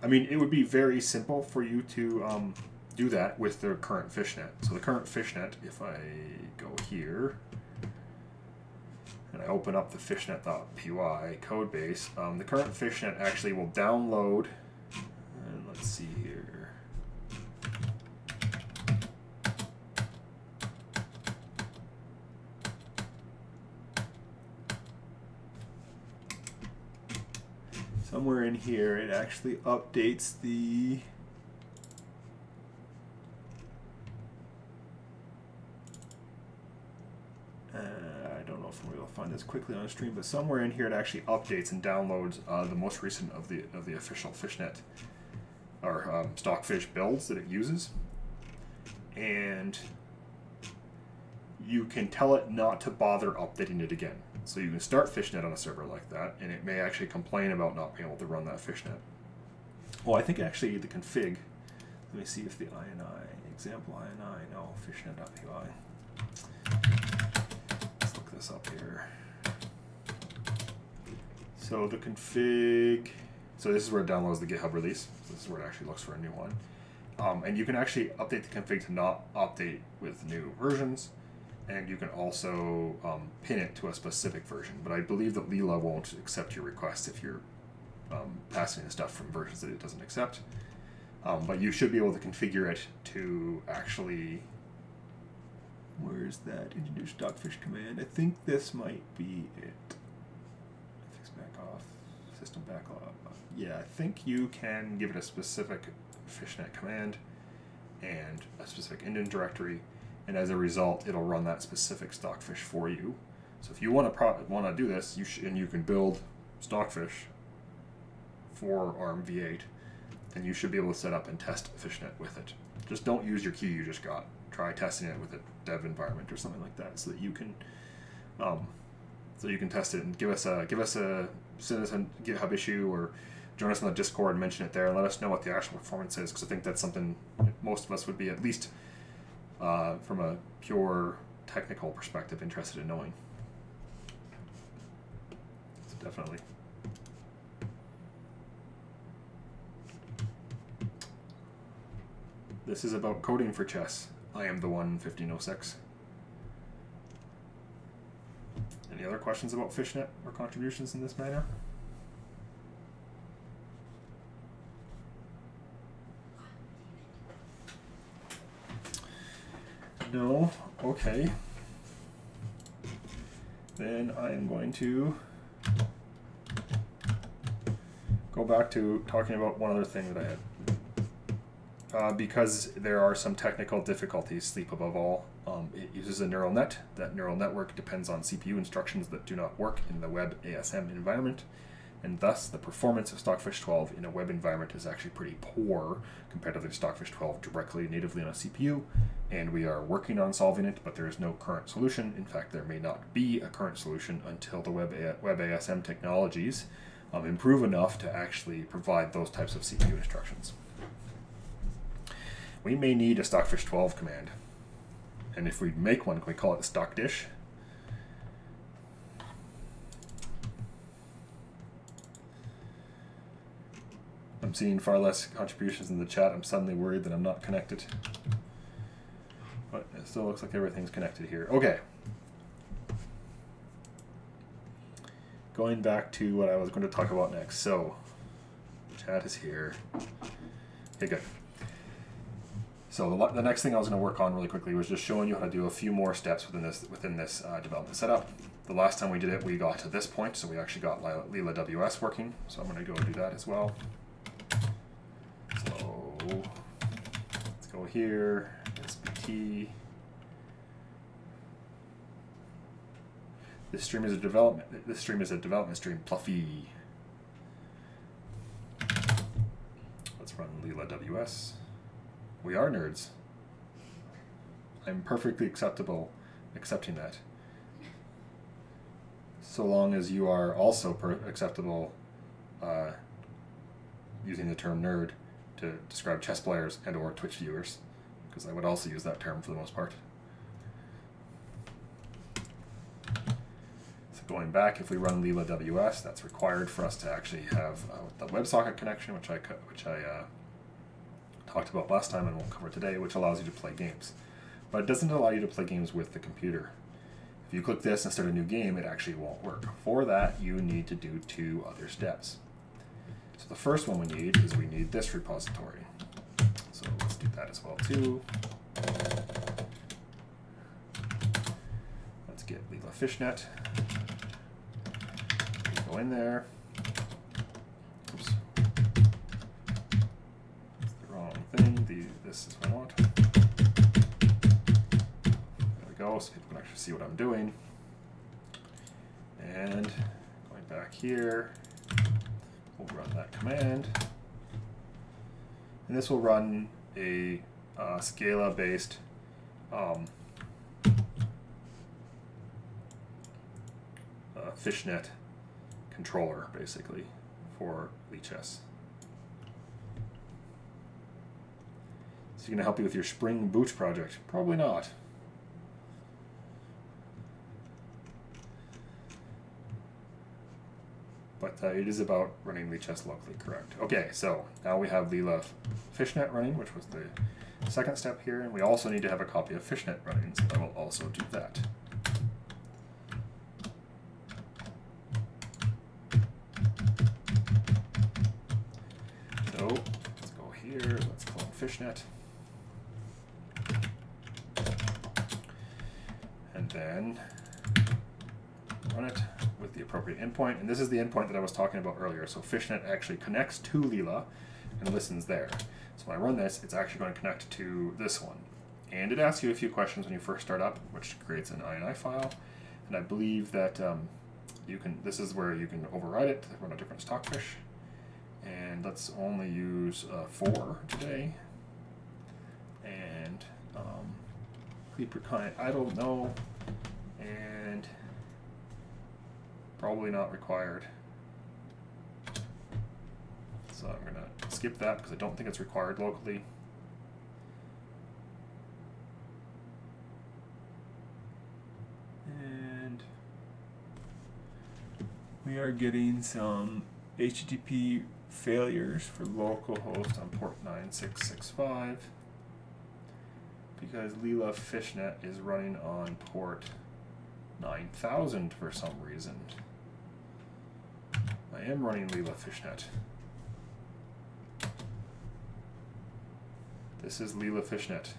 I mean, it would be very simple for you to um, do that with the current fishnet. So the current fishnet, if I go here and I open up the fishnet.py code base, um, the current fishnet actually will download, and let's see here. somewhere in here it actually updates the uh, I don't know if we'll find this quickly on a stream, but somewhere in here it actually updates and downloads uh, the most recent of the of the official fishnet or um, stockfish builds that it uses, and you can tell it not to bother updating it again. So you can start fishnet on a server like that, and it may actually complain about not being able to run that fishnet. Oh, I think actually the config, let me see if the INI, example INI, no, fishnet.py. This up here. So the config, so this is where it downloads the GitHub release. So this is where it actually looks for a new one. Um, and you can actually update the config to not update with new versions and you can also um, pin it to a specific version. But I believe that Lila won't accept your request if you're um, passing the stuff from versions that it doesn't accept. Um, but you should be able to configure it to actually. Where's that introduce stockfish command? I think this might be it. Fix back off, system back off. Yeah, I think you can give it a specific fishnet command and a specific indent directory and as a result, it'll run that specific stockfish for you. So if you want to want to do this, you and you can build stockfish for ARM v8, then you should be able to set up and test fishnet with it. Just don't use your key you just got. Try testing it with a dev environment or something like that, so that you can, um, so you can test it and give us a give us a send us a GitHub issue or join us on the Discord and mention it there and let us know what the actual performance is because I think that's something most of us would be at least uh, from a pure technical perspective interested in knowing. So definitely. This is about coding for chess. I am the one 1506. Any other questions about Fishnet or contributions in this manner? No? Okay. Then I am going to go back to talking about one other thing that I had. Uh, because there are some technical difficulties, sleep above all. Um, it uses a neural net. That neural network depends on CPU instructions that do not work in the web ASM environment and thus the performance of Stockfish 12 in a web environment is actually pretty poor compared to Stockfish 12 directly natively on a CPU, and we are working on solving it, but there is no current solution. In fact, there may not be a current solution until the web, A- web ASM technologies um, improve enough to actually provide those types of CPU instructions. We may need a Stockfish 12 command, and if we make one, can we call it stock dish? I'm seeing far less contributions in the chat. I'm suddenly worried that I'm not connected. But it still looks like everything's connected here. Okay. Going back to what I was going to talk about next. So, chat is here. Okay, good. So the, the next thing I was going to work on really quickly was just showing you how to do a few more steps within this within this uh, development setup. The last time we did it, we got to this point, so we actually got Lila WS working. So I'm going to go do that as well. So let's go here, SBT. This stream is a development. This stream is a development stream. Pluffy. Let's run Lila WS. We are nerds. I'm perfectly acceptable accepting that. So long as you are also acceptable uh, using the term nerd to describe chess players and or Twitch viewers, because I would also use that term for the most part. So going back, if we run Lila WS, that's required for us to actually have uh, the WebSocket connection, which I which I uh, talked about last time and won't cover today, which allows you to play games. But it doesn't allow you to play games with the computer. If you click this and start a new game, it actually won't work. For that, you need to do two other steps. So the first one we need is we need this repository. So let's do that as well too. Let's get Lila Fishnet. Go in there. This is what I want. There we go, so people can actually see what I'm doing. And going back here, we'll run that command. And this will run a uh, Scala-based um, uh, fishnet controller, basically, for Lichess. Is he going to help you with your spring boot project? Probably not. But uh, it is about running Lichess locally correct. Okay, so now we have Lila Fishnet running, which was the second step here, and we also need to have a copy of Fishnet running, so I will also do that. So let's go here, let's clone Fishnet. Then run it with the appropriate endpoint. And this is the endpoint that I was talking about earlier. So Fishnet actually connects to Lila and listens there. So when I run this, it's actually going to connect to this one. And it asks you a few questions when you first start up, which creates an INI file. And I believe that um, you can. This is where you can override it run a different stockfish. And let's only use uh, four today. And um, Creeper kind. I don't know probably not required. So I'm going to skip that because I don't think it's required locally. And we are getting some HTTP failures for localhost on port 9665 because Lila Fishnet is running on port 9000 for some reason. I am running Lila Fishnet. This is Lila Fishnet.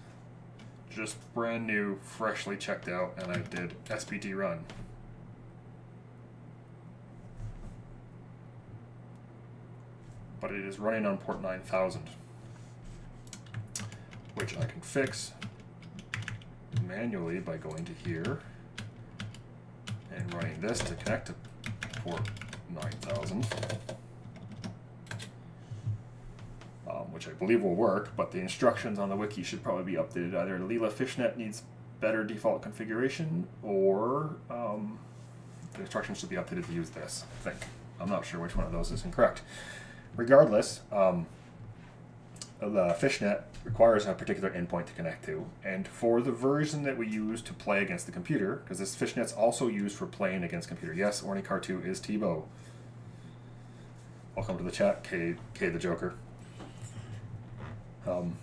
Just brand new, freshly checked out, and I did SBT run. But it is running on port 9000, which I can fix manually by going to here and running this to connect to port 9000. Um, which I believe will work, but the instructions on the wiki should probably be updated. Either Lila Fishnet needs better default configuration, or um, the instructions should be updated to use this, I think. I'm not sure which one of those is incorrect. Regardless, um, the fishnet requires a particular endpoint to connect to. And for the version that we use to play against the computer, because this fishnet's also used for playing against computer. Yes, Ornicar2 is Thibault. Welcome to the chat, K, K the Joker. Um,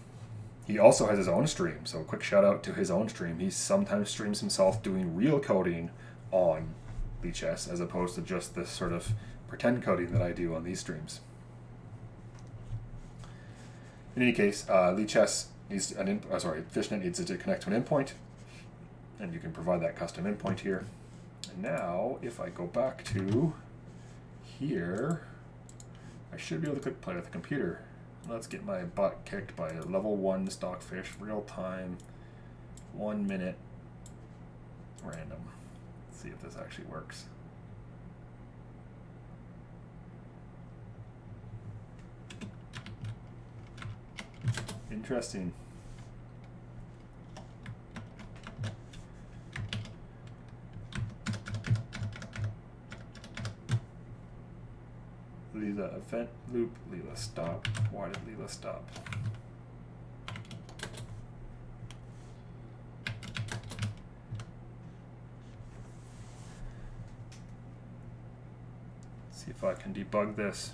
He also has his own stream, so a quick shout out to his own stream. He sometimes streams himself doing real coding on Lichess as opposed to just this sort of pretend coding that I do on these streams. In any case, uh, Lichess needs an in, uh, sorry, Fishnet needs to connect to an endpoint, and you can provide that custom endpoint here. And now, if I go back to here, I should be able to click play with the computer. Let's get my butt kicked by a level one stockfish, real time, one minute, random. Let's see if this actually works. Interesting. Lila event loop, Lila stop. Why did Lila stop? See if I can debug this.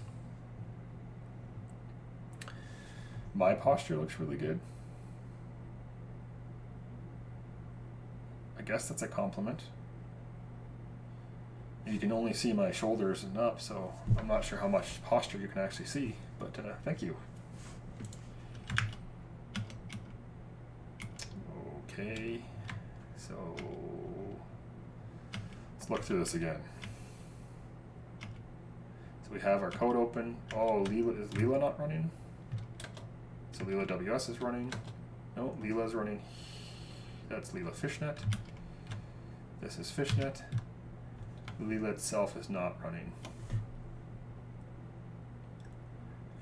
My posture looks really good. I guess that's a compliment. You can only see my shoulders and up, so I'm not sure how much posture you can actually see, but uh, thank you. Okay, so let's look through this again. So we have our code open. Oh, Lila, is Lila not running? So Lila WS is running. No, Lila is running. That's Lila Fishnet. This is Fishnet. Lila itself is not running.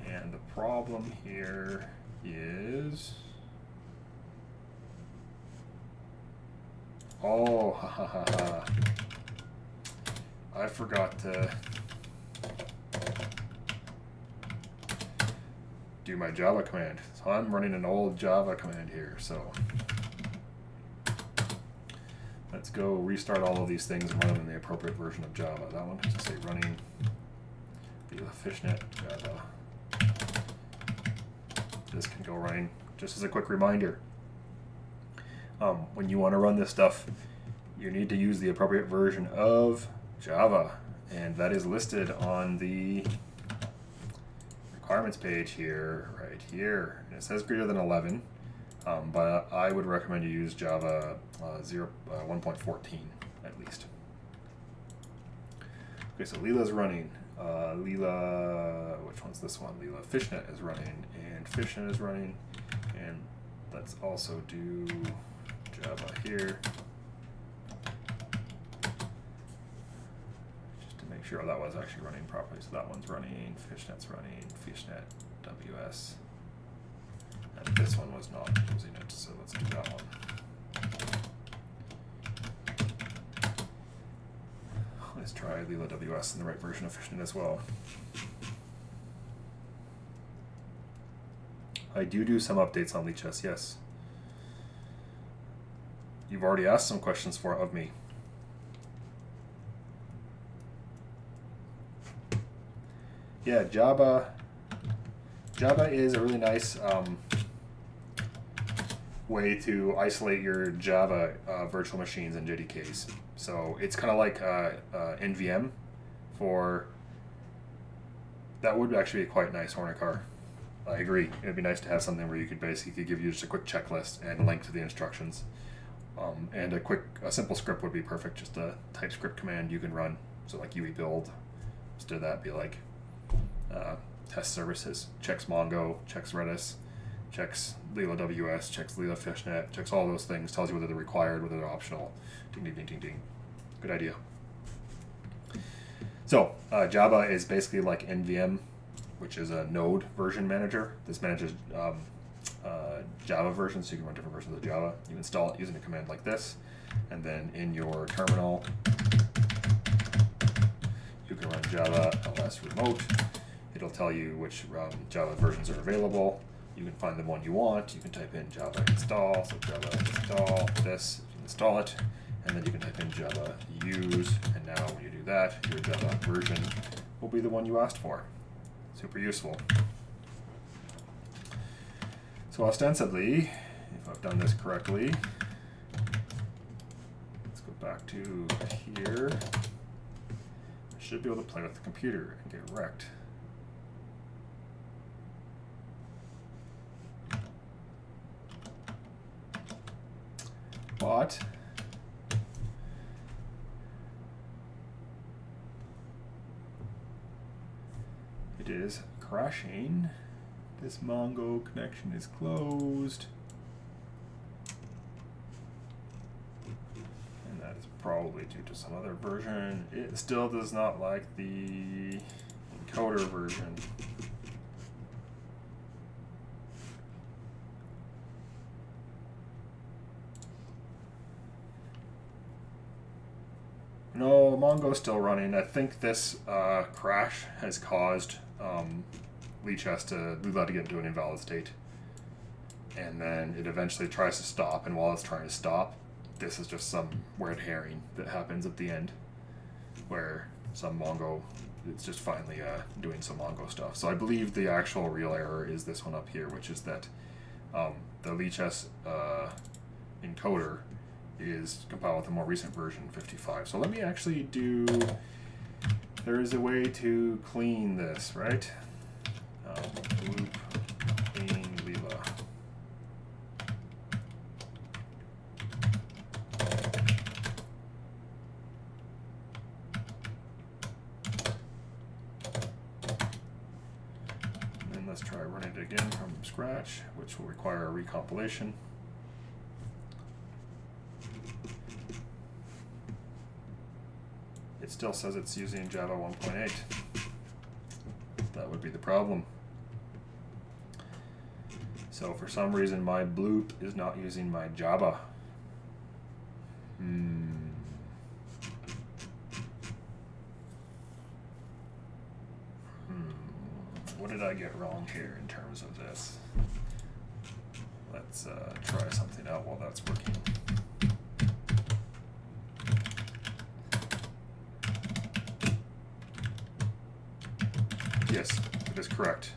And the problem here is... Oh, ha ha ha ha. I forgot to do my Java command. So I'm running an old Java command here, so go restart all of these things and run them in the appropriate version of Java. That one has to say running the fishnet Java. This can go running. Just as a quick reminder, um, when you want to run this stuff, you need to use the appropriate version of Java, and that is listed on the requirements page here, right here. And it says greater than 11, um, but I would recommend you use Java uh, 0, uh, 1.14 at least. Okay, so Lila's running. Uh, Lila, which one's this one? Lila Fishnet is running, and Fishnet is running. And let's also do Java here. Just to make sure that was actually running properly. So that one's running, Fishnet's running, Fishnet WS. And this one was not using it, so let's do that one. Let's try Lila WS in the right version of Fishnet as well. I do do some updates on Lichess, yes. You've already asked some questions for of me. yeah, jabba. jabba is a really nice um, way to isolate your Java uh, virtual machines and JDKs. So it's kind of like uh, uh, NVM for. That would actually be quite nice, Ornicar. I agree. It'd be nice to have something where you could basically give you just a quick checklist and link to the instructions. Um, and a quick, a simple script would be perfect. Just a TypeScript command you can run. So like UE build, instead of that, be like uh, test services. Checks Mongo, checks Redis, checks Lila WS, checks Lila Fishnet, checks all those things, tells you whether they're required, whether they're optional. Ding, ding, ding, ding, ding. Good idea. So uh, jabba is basically like NVM, which is a node version manager. This manages um, uh, Java versions, so you can run different versions of Java. You install it using a command like this, and then in your terminal, you can run jabba ls remote, It'll tell you which um, Java versions are available. You can find the one you want. You can type in jabba install, so jabba install this, install it, and then you can type in jabba use, and now when you do that, your Java version will be the one you asked for. Super useful. So ostensibly, if I've done this correctly, let's go back to here. I should be able to play with the computer and get wrecked. But it is crashing. This Mongo connection is closed. And that is probably due to some other version. It still does not like the encoder version. No, Mongo's still running. I think this uh, crash has caused um, Lichess to Lua to get into an invalid state. And then it eventually tries to stop, and while it's trying to stop, this is just some red herring that happens at the end where some Mongo it's just finally uh, doing some Mongo stuff. So I believe the actual real error is this one up here, which is that um, the Lichess uh, encoder is compiled with a more recent version, 55. So let me actually do, there is a way to clean this, right? Um, bloop clean. And let's try running it again from scratch, which will require a recompilation. Still says it's using Java 1.8. That would be the problem. So for some reason my bloop is not using my Java. Hmm. Hmm. What did I get wrong here in terms of this? Let's uh, try something out while that's working. Yes, it is correct.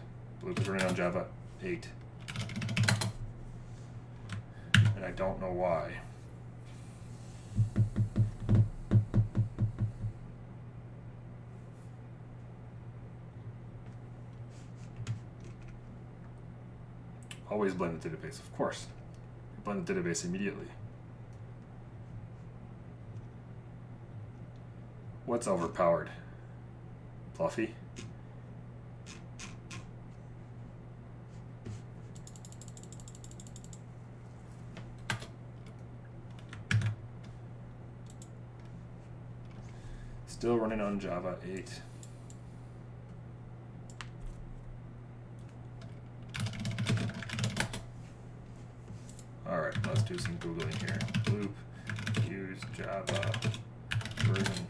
Is running on Java 8. And I don't know why. Always blend the database, of course. Blend the database immediately. What's overpowered? Fluffy? Still running on Java 8. Alright, let's do some Googling here. Bloop, use Java version.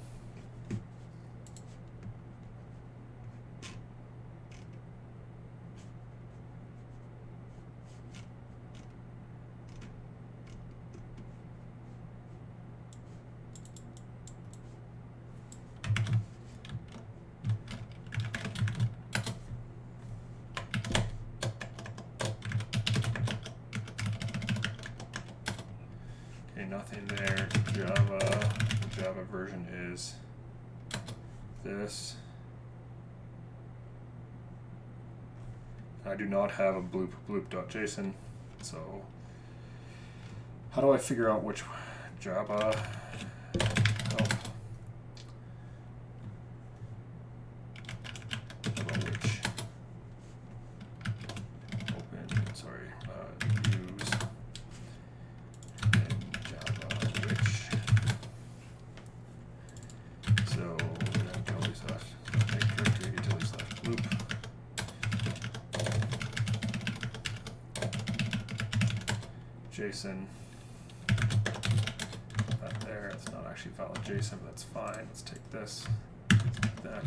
Okay, nothing there. Java, the Java version is this. I do not have a bloop bloop.json, so how do I figure out which Java? Oh. How about which? Open, sorry, uh, use in Java which. So utility slash make directory utility slash bloop. JSON. That there, it's not actually valid JSON, but that's fine. Let's take this, take that.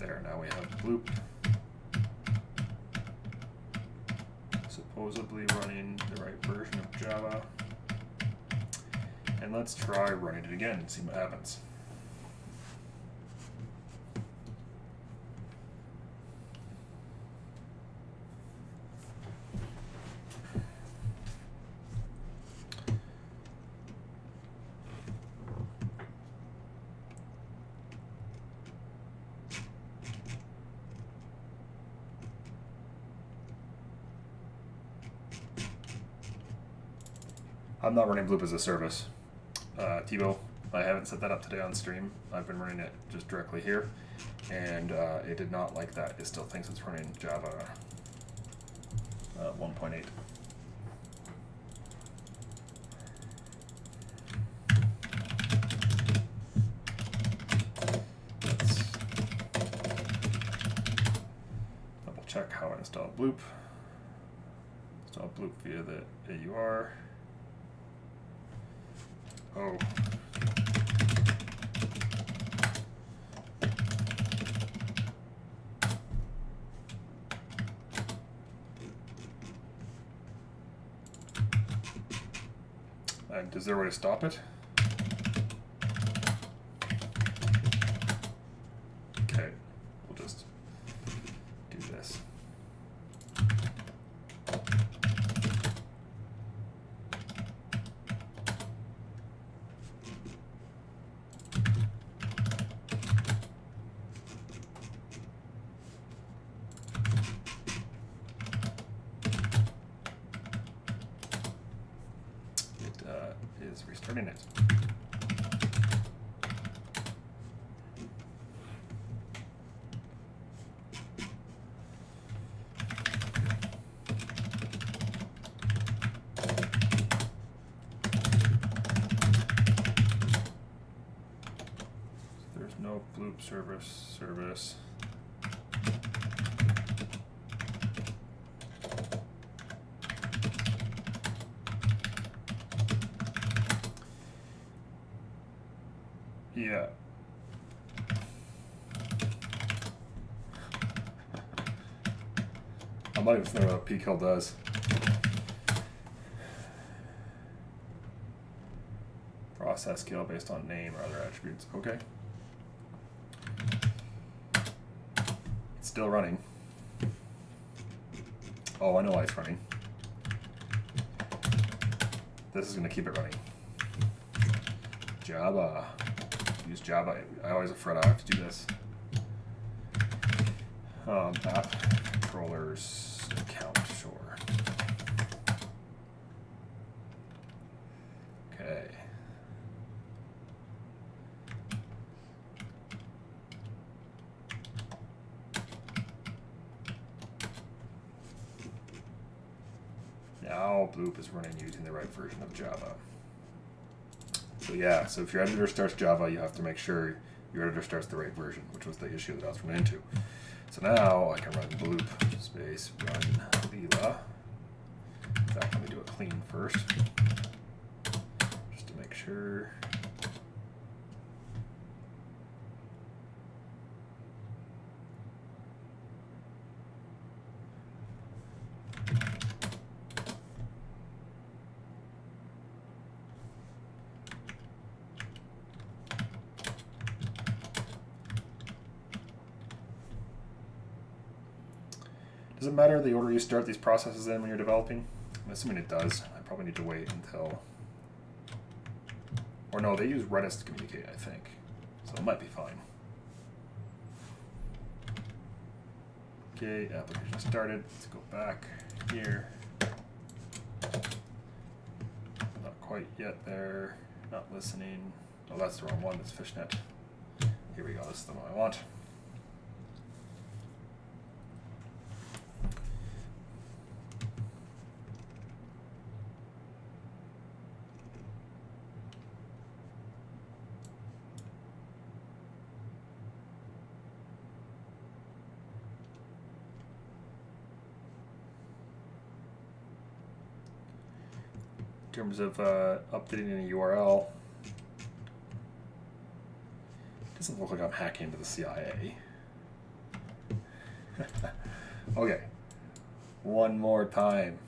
There, now we have bloop. Supposedly running the right version of Java. And let's try running it again and see what happens. I'm not running Bloop as a service. Uh, Thibault, I haven't set that up today on stream. I've been running it just directly here, and uh, it did not like that. It still thinks it's running Java uh, 1.8. Let's double check how I install Bloop. Install Bloop via the AUR. Oh. And is there a way to stop it? Okay, we'll just do this. It uh, is restarting it. There's no bloop service service. Yeah. Might know what pkill does. Process kill based on name or other attributes. Okay. It's still running. Oh, I know why it's running. This is going to keep it running. Java. Use Java. I always afraid I have to do this. Um, app controllers account, sure. Okay. Now Bloop is running using the right version of Java. So yeah, so if your editor starts Java, you have to make sure your editor starts the right version, which was the issue that I was running into. So now I can run bloop space run Lila. In fact, let me do a clean first, just to make sure. Does it matter the order you start these processes in when you're developing? I'm assuming it does. I probably need to wait until. Or no, they use Redis to communicate, I think. So it might be fine. Okay, application started. Let's go back here. Not quite yet there. Not listening. Oh, that's the wrong one. That's fishnet. Here we go. This is the one I want. Terms of uh, updating a URL. Doesn't look like I'm hacking into the CIA. okay, one more time.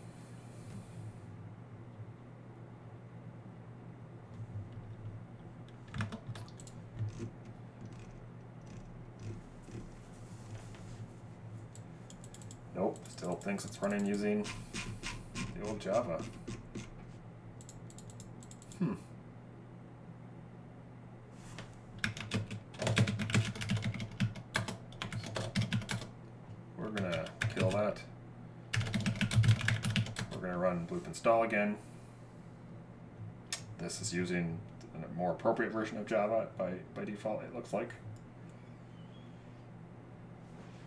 Nope, still thinks it's running using the old Java. Hmm. We're gonna kill that. We're gonna run bloop install again. this is using a more appropriate version of Java by, by default, it looks like.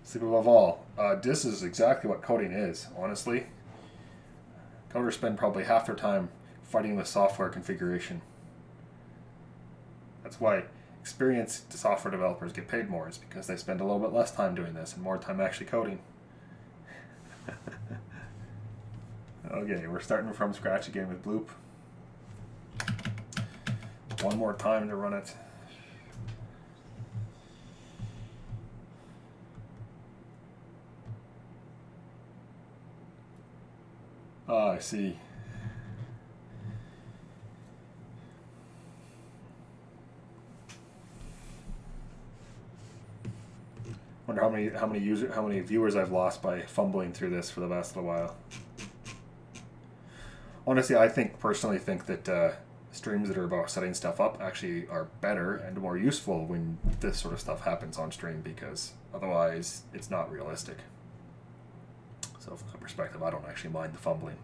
Sleep above all. Uh, this is exactly what coding is, honestly. Coders spend probably half their time fighting with software configuration. That's why experienced software developers get paid more, is because they spend a little bit less time doing this and more time actually coding. Okay, we're starting from scratch again with Bloop. One more time to run it. Oh, I see. Wonder how many how many user how many viewers I've lost by fumbling through this for the last little while. Honestly, I think personally think that uh, streams that are about setting stuff up actually are better and more useful when this sort of stuff happens on stream because otherwise it's not realistic. So from that perspective, I don't actually mind the fumbling.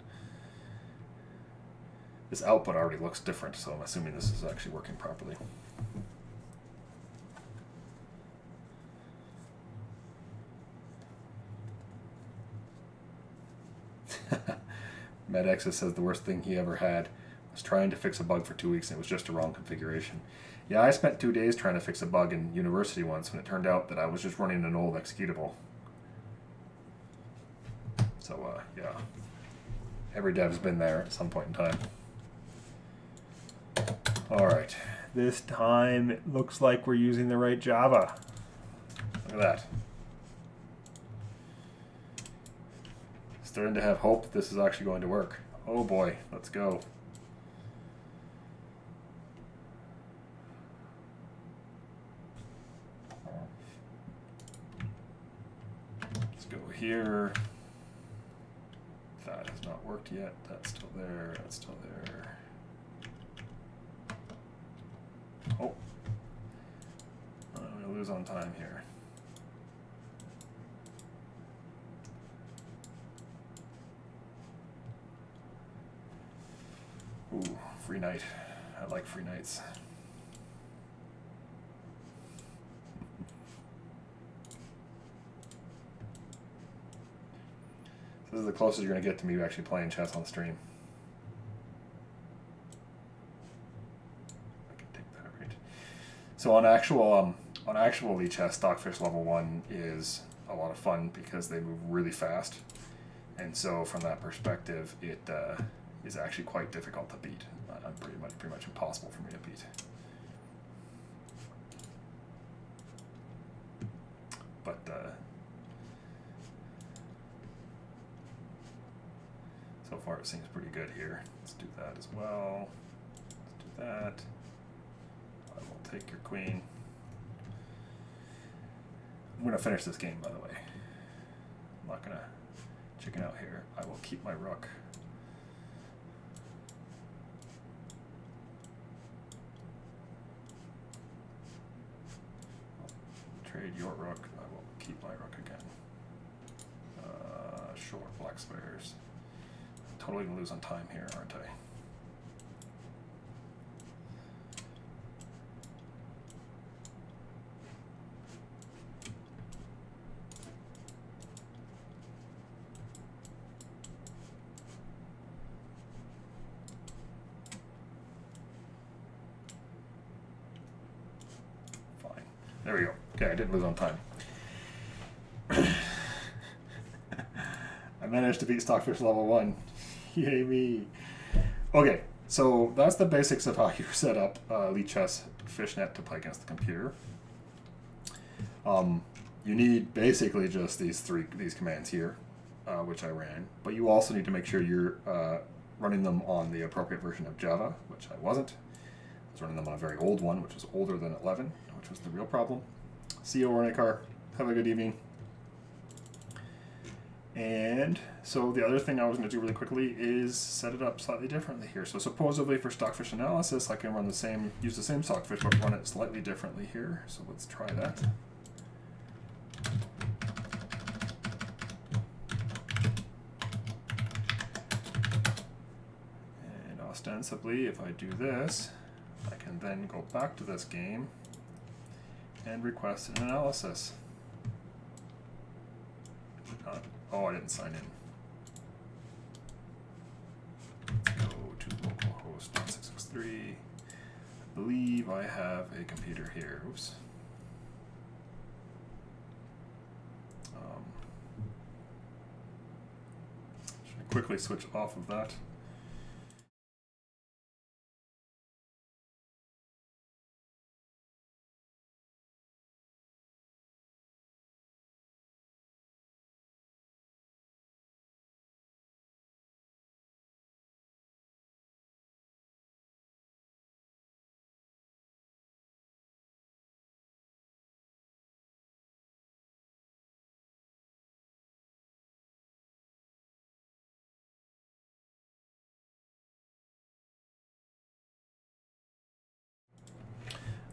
This output already looks different, so I'm assuming this is actually working properly. MedExus says the worst thing he ever had was trying to fix a bug for two weeks and it was just a wrong configuration. Yeah, I spent two days trying to fix a bug in university once when it turned out that I was just running an old executable. So, uh, yeah. Every dev's been there at some point in time. Alright. This time it looks like we're using the right Java. Look at that. Starting to have hope that this is actually going to work. Oh boy, let's go. Let's go here. That has not worked yet. That's still there. That's still there. Oh. I'm going to lose on time here. Ooh, free night. I like free nights. This is the closest you're going to get to me actually playing chess on the stream. I can take that right. So on actual um, on actual Lichess, Stockfish level one is a lot of fun because they move really fast, and so from that perspective, it. Uh, is actually quite difficult to beat. Pretty much pretty much impossible for me to beat. But uh, so far it seems pretty good here. Let's do that as well. Let's do that. I will take your queen. I'm going to finish this game, by the way. I'm not going to chicken out here. I will keep my rook. Trade your rook. I will keep my rook again. Uh, sure, black squares. Totally gonna lose on time here, aren't I? There we go. Okay, I didn't lose on time. I managed to beat Stockfish level 1. Yay me. Okay, so that's the basics of how you set up uh, Lichess Fishnet to play against the computer. Um, you need basically just these three these commands here, uh, which I ran. But you also need to make sure you're uh, running them on the appropriate version of Java, which I wasn't. I was running them on a very old one, which was older than 11 which was the real problem. See you, Ornicar. Have a good evening. And so the other thing I was going to do really quickly is set it up slightly differently here. So supposedly for stockfish analysis, I can run the same, use the same stockfish, but run it slightly differently here. So let's try that. And ostensibly, if I do this, I can then go back to this game and request an analysis. Oh, I didn't sign in. Go to localhost 1663. I believe I have a computer here. Oops. Um, should I quickly switch off of that?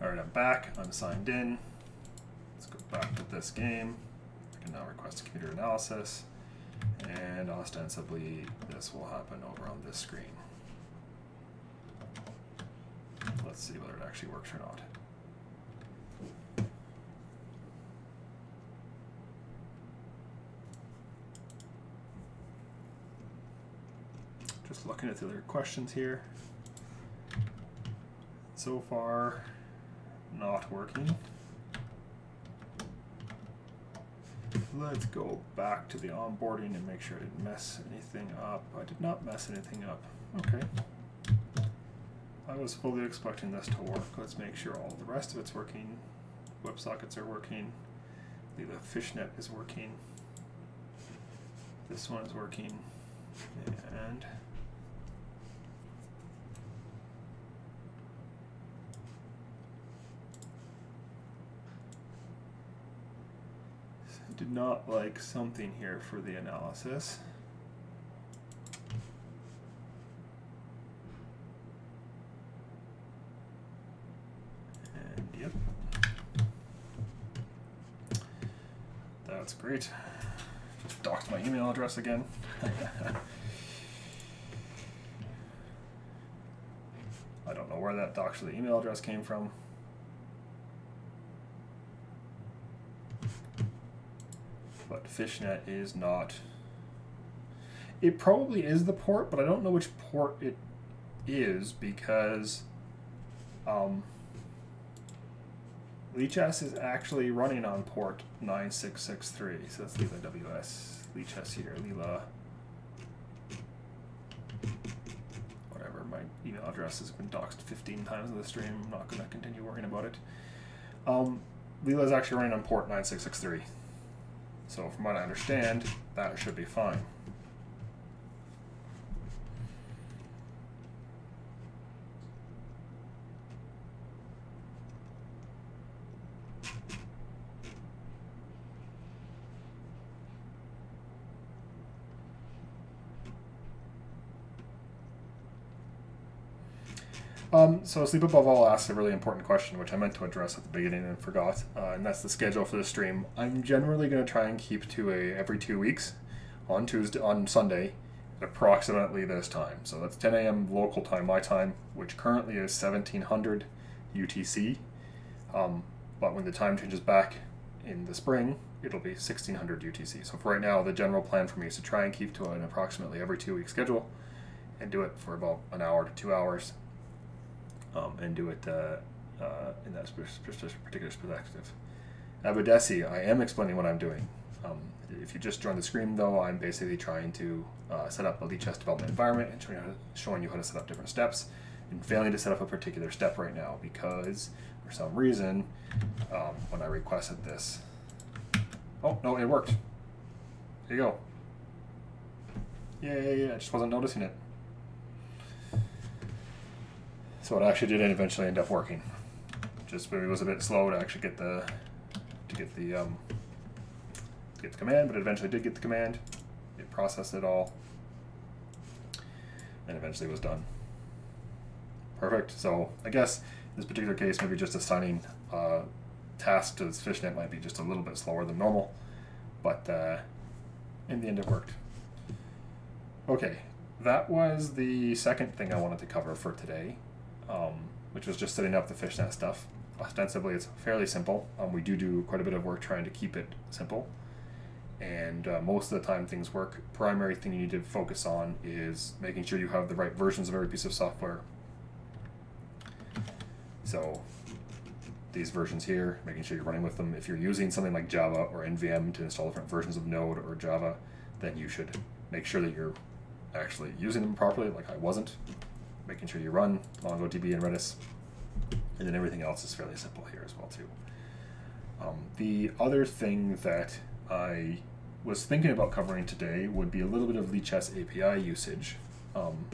All right, I'm back. I'm signed in. Let's go back to this game. I can now request a computer analysis. And ostensibly, this will happen over on this screen. Let's see whether it actually works or not. Just looking at the other questions here. So far, not working. Let's go back to the onboarding and make sure I didn't mess anything up. I did not mess anything up. Okay. I was fully expecting this to work. Let's make sure all the rest of it's working. WebSockets are working. The fishnet is working. This one is working. And did not like something here for the analysis. And yep. That's great. Just docked my email address again. I don't know where that docs the email address came from. But fishnet is not. It probably is the port, but I don't know which port it is because um, Lichess is actually running on port 9663. So that's Lila WS. Lichess here, Lila. Whatever, my email address has been doxed 15 times in the stream. I'm not going to continue worrying about it. Um, is actually running on port 9663. So from what I understand, that should be fine. Um, so Sleep Above All asks a really important question, which I meant to address at the beginning and forgot, uh, and that's the schedule for the stream. I'm generally going to try and keep to a every two weeks on Tuesday on Sunday at approximately this time. So that's 10 a.m. local time, my time, which currently is 1700 UTC. Um, but when the time changes back in the spring, it'll be 1600 UTC. So for right now, the general plan for me is to try and keep to an approximately every two week schedule and do it for about an hour to two hours um, and do it uh, uh, in that particular perspective. Abadesi, I am explaining what I'm doing. Um, if you just join the screen, though, I'm basically trying to uh, set up a Lichess development environment and showing you, to, showing you how to set up different steps and failing to set up a particular step right now because for some reason, um, when I requested this, oh, no, it worked. There you go. Yeah, yeah, yeah, I just wasn't noticing it. So it actually did eventually end up working. Just maybe it was a bit slow to actually get the to get the um, get the command, but it eventually did get the command. It processed it all, and eventually was done. Perfect. So I guess in this particular case, maybe just assigning uh, task to this fishnet might be just a little bit slower than normal, but uh, in the end it worked. Okay, that was the second thing I wanted to cover for today, um, which was just setting up the fishnet stuff. Ostensibly, it's fairly simple. Um, we do do quite a bit of work trying to keep it simple, and uh, most of the time things work. Primary thing you need to focus on is making sure you have the right versions of every piece of software. So these versions here, making sure you're running with them. If you're using something like jabba or NVM to install different versions of Node or Java, then you should make sure that you're actually using them properly, like I wasn't. Making sure you run MongoDB and Redis, and then everything else is fairly simple here as well too. Um, the other thing that I was thinking about covering today would be a little bit of Lichess API usage. Um,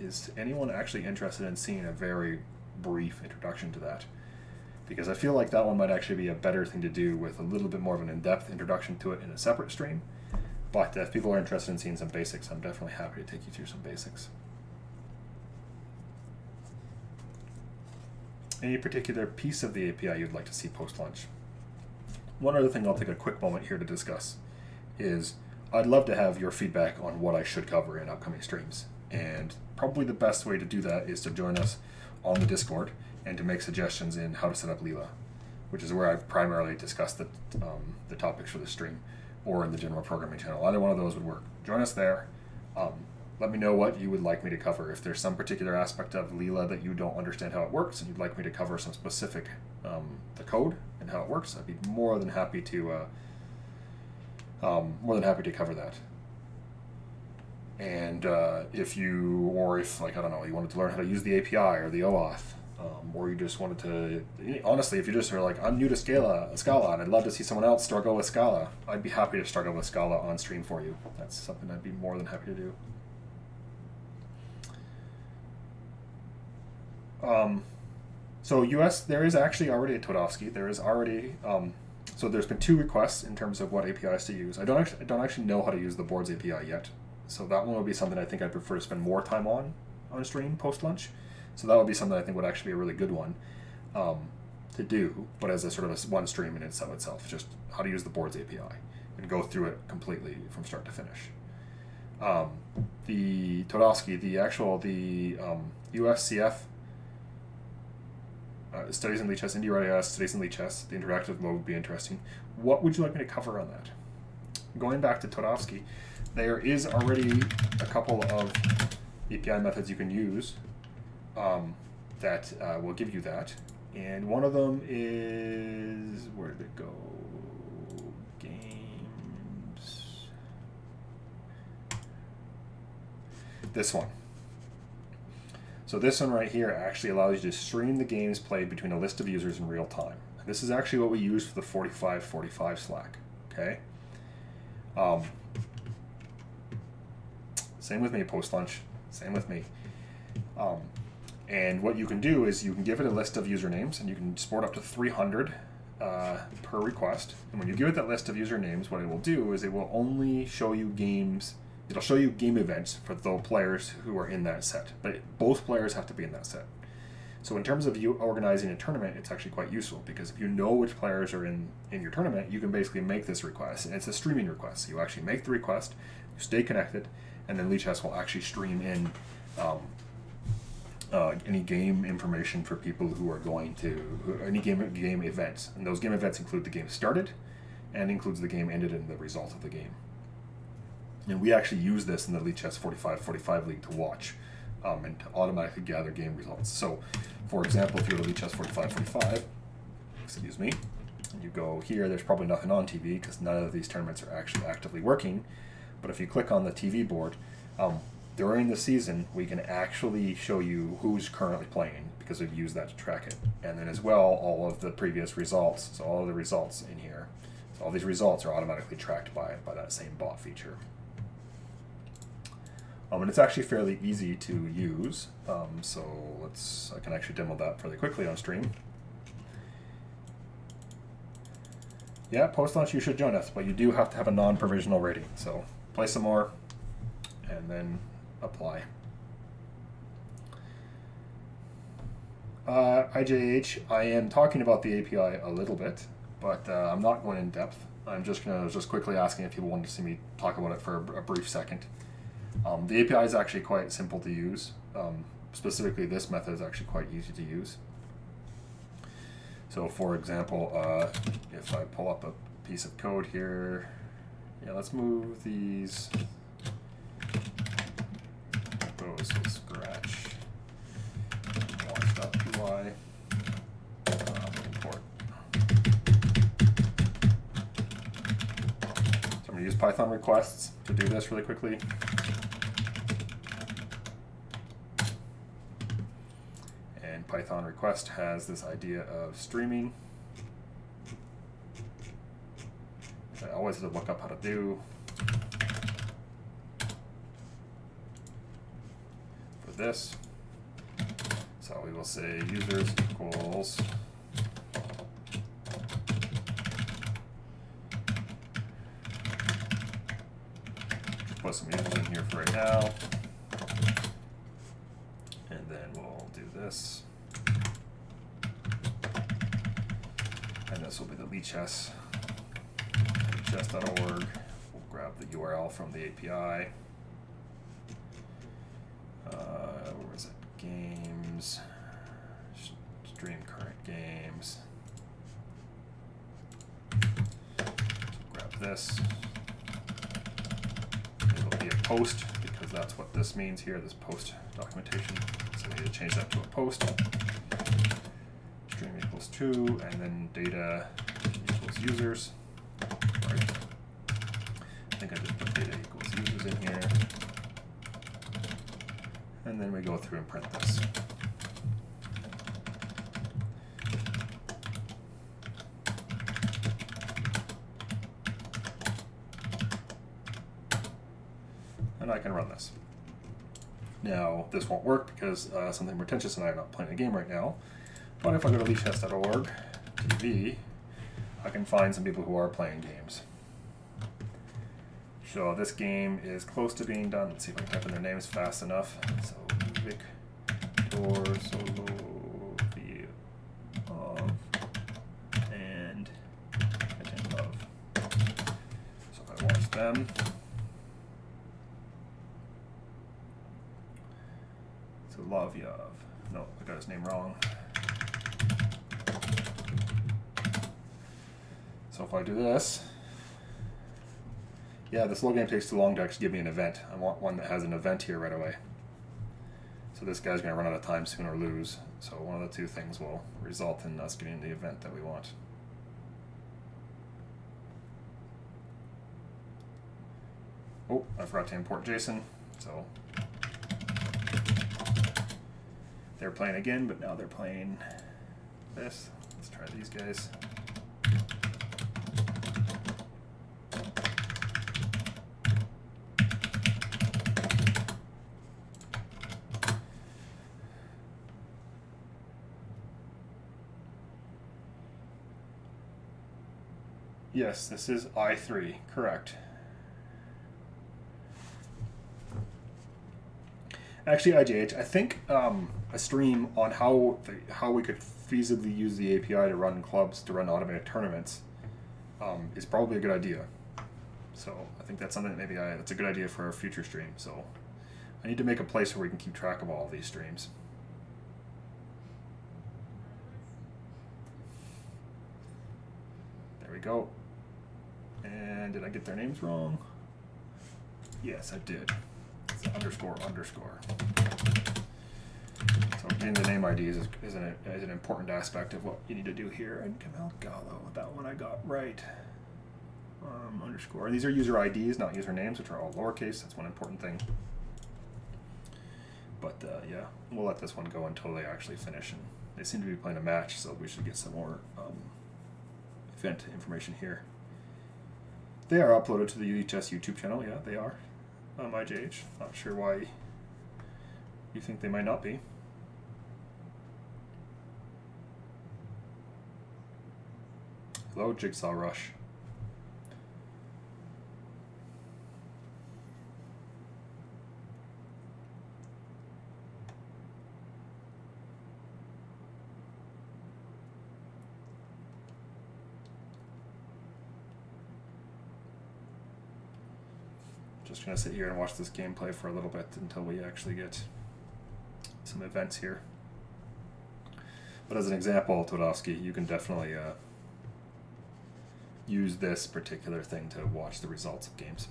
is anyone actually interested in seeing a very brief introduction to that? Because I feel like that one might actually be a better thing to do with a little bit more of an in-depth introduction to it in a separate stream. But if people are interested in seeing some basics, I'm definitely happy to take you through some basics. Any particular piece of the API you'd like to see post-launch? One other thing I'll take a quick moment here to discuss is I'd love to have your feedback on what I should cover in upcoming streams. And probably the best way to do that is to join us on the Discord and to make suggestions in how to set up Lila, which is where I've primarily discussed the, um, the topics for the stream or in the general programming channel. Either one of those would work. Join us there. Um, let me know what you would like me to cover. If there's some particular aspect of Lila that you don't understand how it works and you'd like me to cover some specific, um, the code and how it works, I'd be more than happy to, uh, um, more than happy to cover that. And uh, if you, or if like, I don't know, you wanted to learn how to use the API or the OAuth, um, or you just wanted to honestly if you just are like i'm new to scala scala and i'd love to see someone else struggle with scala i'd be happy to struggle with scala on stream for you that's something i'd be more than happy to do um, so us there is actually already a Twardowski. there is already um, so there's been two requests in terms of what apis to use i don't actually, I don't actually know how to use the boards api yet so that one would be something i think i'd prefer to spend more time on on a stream post lunch so that would be something I think would actually be a really good one um, to do, but as a sort of a one stream in itself, itself, just how to use the boards API and go through it completely from start to finish. Um, the Twardowski, the actual the um, USCF uh, studies in Lichess, Indy RIS, studies in Lichess, the interactive mode would be interesting. What would you like me to cover on that? Going back to Twardowski, there is already a couple of API methods you can use um, that uh, will give you that. And one of them is where did it go? Games. This one. So this one right here actually allows you to stream the games played between a list of users in real time. This is actually what we use for the 4545 Slack. Okay. Um, same with me post lunch. Same with me. Um, and what you can do is you can give it a list of usernames, and you can support up to 300 uh, per request. And when you give it that list of usernames, what it will do is it will only show you games. It'll show you game events for the players who are in that set, but both players have to be in that set. So in terms of you organizing a tournament, it's actually quite useful because if you know which players are in in your tournament, you can basically make this request, and it's a streaming request. So you actually make the request, you stay connected, and then Lichess will actually stream in um, uh, any game information for people who are going to any game game events, and those game events include the game started, and includes the game ended and the result of the game. And we actually use this in the Lichess 45-45 League to watch um, and to automatically gather game results. So, for example, if you go to Lichess 45-45, excuse me, and you go here, there's probably nothing on TV because none of these tournaments are actually actively working. But if you click on the TV board, um, during the season, we can actually show you who's currently playing because we've used that to track it. And then as well, all of the previous results. So all of the results in here. So all these results are automatically tracked by, by that same bot feature. Um, and it's actually fairly easy to use. Um, so let's, I can actually demo that fairly quickly on stream. Yeah, post-launch you should join us, but you do have to have a non-provisional rating. So play some more, and then apply. Uh, IJH, I am talking about the API a little bit, but uh, I'm not going in depth. I'm just to just quickly asking if people wanted to see me talk about it for a brief second. Um, the API is actually quite simple to use. Um, specifically, this method is actually quite easy to use. So, for example, uh, if I pull up a piece of code here, yeah, let's move these. Goes to scratch. Launch.py. So I'm to use Python requests to do this really quickly. And Python request has this idea of streaming. I always have to look up how to do. For this. So we will say users equals put some users in here for right now. And then we'll do this. This will be the Lichess, lichess.org. We'll grab the URL from the API. Uh, where was it? Games. Stream current games. Grab this it'll be a post because that's what this means here, this post documentation. So we need to change that to a post. Equals two, and then data equals users. Right. I think I just put data equals users in here. And then we go through and print this. and I can run this. Now, this won't work because uh, something pretentious and I are not playing a game right now. But if I go to lichess.org, TV, I can find some people who are playing games. So this game is close to being done. Let's see if I can type in their names fast enough. So Victor Soloviev and Love. So I watch them, Solovyov. No, I got his name wrong. So if I do this, yeah, this little game takes too long to actually give me an event. I want one that has an event here right away. So this guy's going to run out of time soon or lose. So one of the two things will result in us getting the event that we want. Oh, I forgot to import JSON. So they're playing again, but now they're playing this. Let's try these guys. Yes, this is I3, correct. Actually, IGH, I think um, a stream on how the, how we could feasibly use the API to run clubs, to run automated tournaments, um, is probably a good idea. So I think that's something that maybe I, that's a good idea for a future stream. So I need to make a place where we can keep track of all of these streams. There we go. And did I get their names wrong? Yes, I did. It's underscore underscore. So getting the name IDs is, is, an, is an important aspect of what you need to do here. And Kamal Gallo, that one I got right. Um, underscore. These are user IDs, not usernames, which are all lowercase. That's one important thing. But uh, yeah, we'll let this one go until they actually finish. And they seem to be playing a match, so we should get some more um, event information here. They are uploaded to the UHS YouTube channel. Yeah, they are. Um, IJH. Not sure why you think they might not be. Hello, Jigsaw Rush. Just gonna sit here and watch this gameplay for a little bit until we actually get some events here. But as an example, Todovsky, you can definitely uh, use this particular thing to watch the results of games.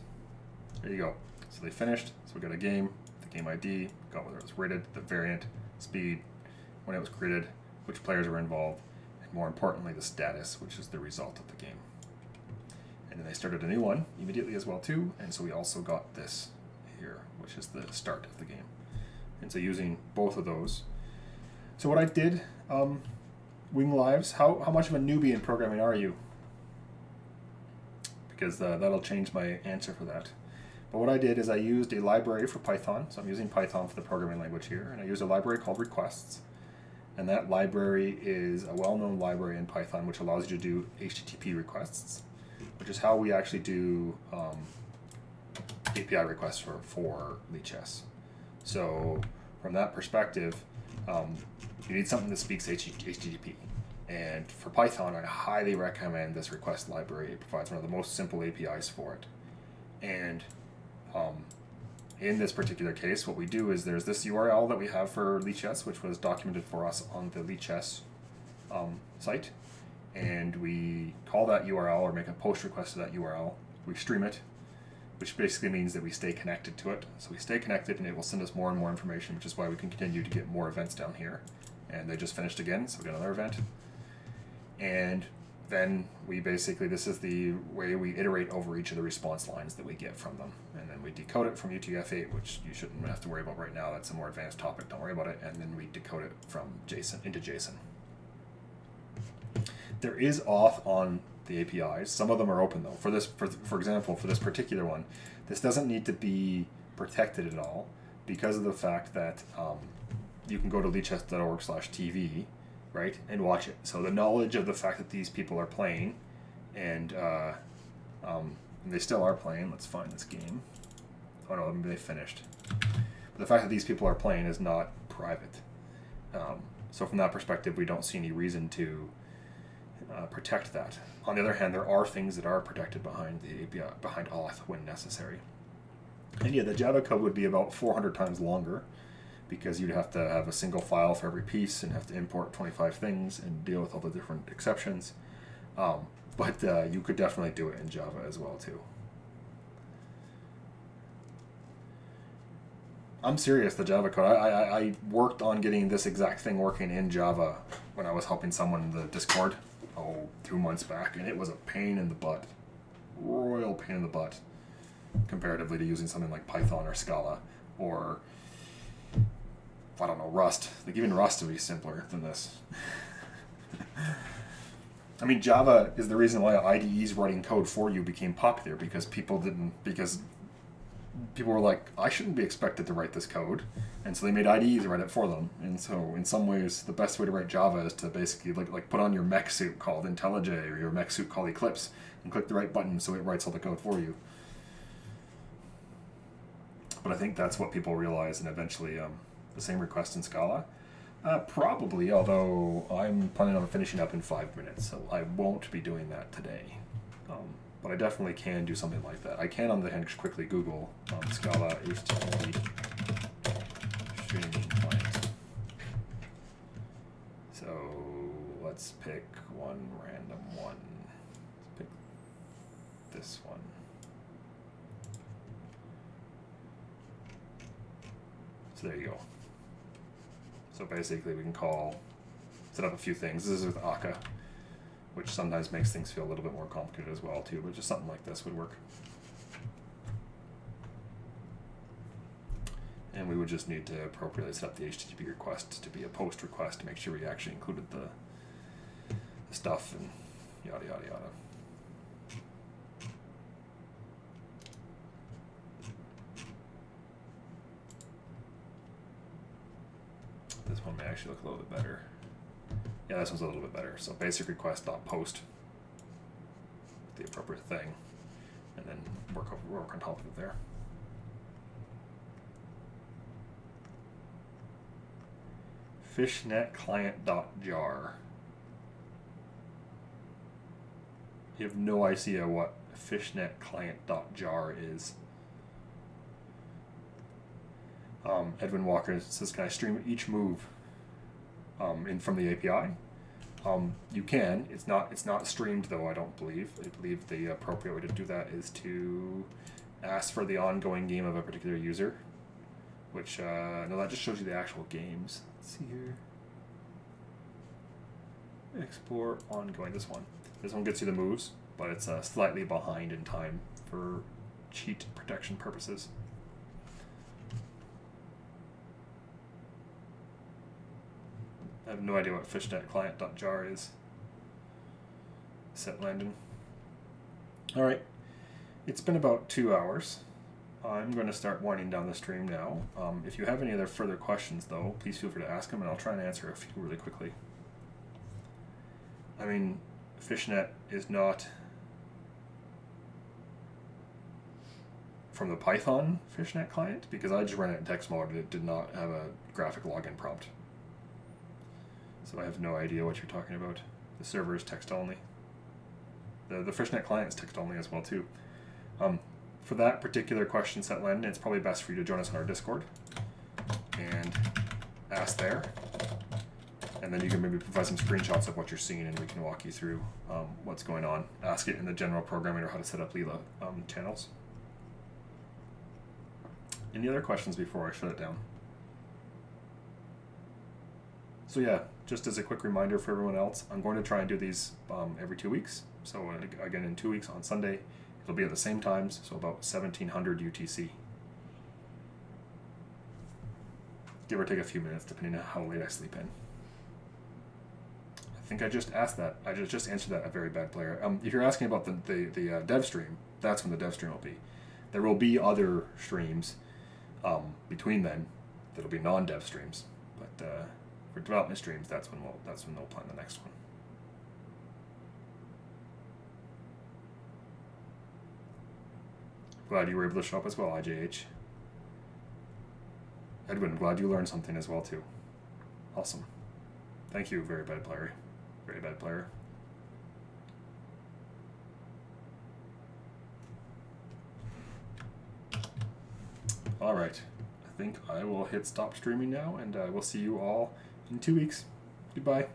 There you go. So they finished. So we got a game, the game ID, got whether it was rated, the variant, speed, when it was created, which players were involved, and more importantly, the status, which is the result of the game. And then they started a new one immediately as well too, and so we also got this here, which is the start of the game. And so using both of those. So what I did, um, Wing Lives, how, how much of a newbie in programming are you? Because uh, that'll change my answer for that. But what I did is I used a library for Python. So I'm using Python for the programming language here. And I used a library called requests. And that library is a well-known library in Python which allows you to do HTTP requests, which is how we actually do um, API requests for, for Lichess. So from that perspective, um, you need something that speaks HTTP. And for Python, I highly recommend this request library. It provides one of the most simple APIs for it. And um, in this particular case, what we do is there's this URL that we have for Lichess, which was documented for us on the Lichess um, site. And we call that URL or make a post request to that URL. We stream it, which basically means that we stay connected to it. So we stay connected and it will send us more and more information, which is why we can continue to get more events down here. And they just finished again, so we got another event and then we basically this is the way we iterate over each of the response lines that we get from them and then we decode it from utf-8 which you shouldn't have to worry about right now that's a more advanced topic don't worry about it and then we decode it from json into json there is auth on the apis some of them are open though for this for, for example for this particular one this doesn't need to be protected at all because of the fact that um, you can go to lichess.org slash tv right, and watch it. So the knowledge of the fact that these people are playing, and, uh, um, they still are playing. Let's find this game. Oh no, they finished. But the fact that these people are playing is not private. Um, so from that perspective, we don't see any reason to uh, protect that. On the other hand, there are things that are protected behind the API, behind auth when necessary. And yeah, the Java code would be about 400 times longer because you'd have to have a single file for every piece and have to import 25 things and deal with all the different exceptions. Um, but uh, you could definitely do it in Java as well too. I'm serious, the Java code. I, I, I worked on getting this exact thing working in Java when I was helping someone in the Discord, oh, two months back, and it was a pain in the butt. Royal pain in the butt, comparatively to using something like Python or Scala or I don't know, Rust. Like even Rust would be simpler than this. I mean, Java is the reason why IDEs writing code for you became popular because people didn't because people were like, I shouldn't be expected to write this code, and so they made IDEs write it for them. And so, in some ways, the best way to write Java is to basically like like put on your mech suit called IntelliJ or your mech suit called Eclipse and click the right button so it writes all the code for you. But I think that's what people realize, and eventually. Um, the same request in Scala? Uh, probably, although I'm planning on finishing up in five minutes, so I won't be doing that today. Um, but I definitely can do something like that. I can, on the hand, quickly Google um, Scala HTTP streaming client. So let's pick one random one. Let's pick this one. So there you go. So basically we can call, set up a few things. This is with Akka, which sometimes makes things feel a little bit more complicated as well too, but just something like this would work. And we would just need to appropriately set up the HTTP request to be a post request to make sure we actually included the, the stuff and yada yada yada. This one may actually look a little bit better. Yeah, this one's a little bit better. So basic request dot post the appropriate thing, and then work over, work on top of it there. Fishnet client dot jar. You have no idea what fishnet client dot jar is. Um, Edwin Walker says, "Can I stream each move um, in from the API?" Um, you can. It's not. It's not streamed though. I don't believe. I believe the appropriate way to do that is to ask for the ongoing game of a particular user. Which uh, no, that just shows you the actual games. Let's see here. Export ongoing. This one. This one gets you the moves, but it's uh, slightly behind in time for cheat protection purposes. I have no idea what fishnet client.jar is. Set Landon. Alright. It's been about two hours. I'm going to start winding down the stream now. Um, if you have any other further questions, though, please feel free to ask them, and I'll try and answer a few really quickly. I mean, Fishnet is not from the Python Fishnet client because I just ran it in text mode and it did not have a graphic login prompt. So I have no idea what you're talking about. The server is text only. The, the Fishnet client is text only as well too. Um, for that particular question set, Len, it's probably best for you to join us on our Discord and ask there and then you can maybe provide some screenshots of what you're seeing and we can walk you through um, what's going on. Ask it in the general programming or how to set up Lila um, channels. Any other questions before I shut it down? So yeah, just as a quick reminder for everyone else, I'm going to try and do these um, every two weeks. So uh, again, in two weeks on Sunday, it'll be at the same times, so about 1700 UTC. Give or take a few minutes, depending on how late I sleep in I think I just asked that. I just just answered that. A very bad player. Um, if you're asking about the the, the uh, dev stream, that's when the dev stream will be. There will be other streams um, between then. That'll be non-dev streams, but uh, for development streams, that's when we'll that's when they'll plan the next one. Glad you were able to show up as well, IJH. Edwin, glad you learned something as well too. Awesome. Thank you, very bad player. Very bad player. All right. I think I will hit stop streaming now, and uh, we'll see you all in two weeks. Goodbye.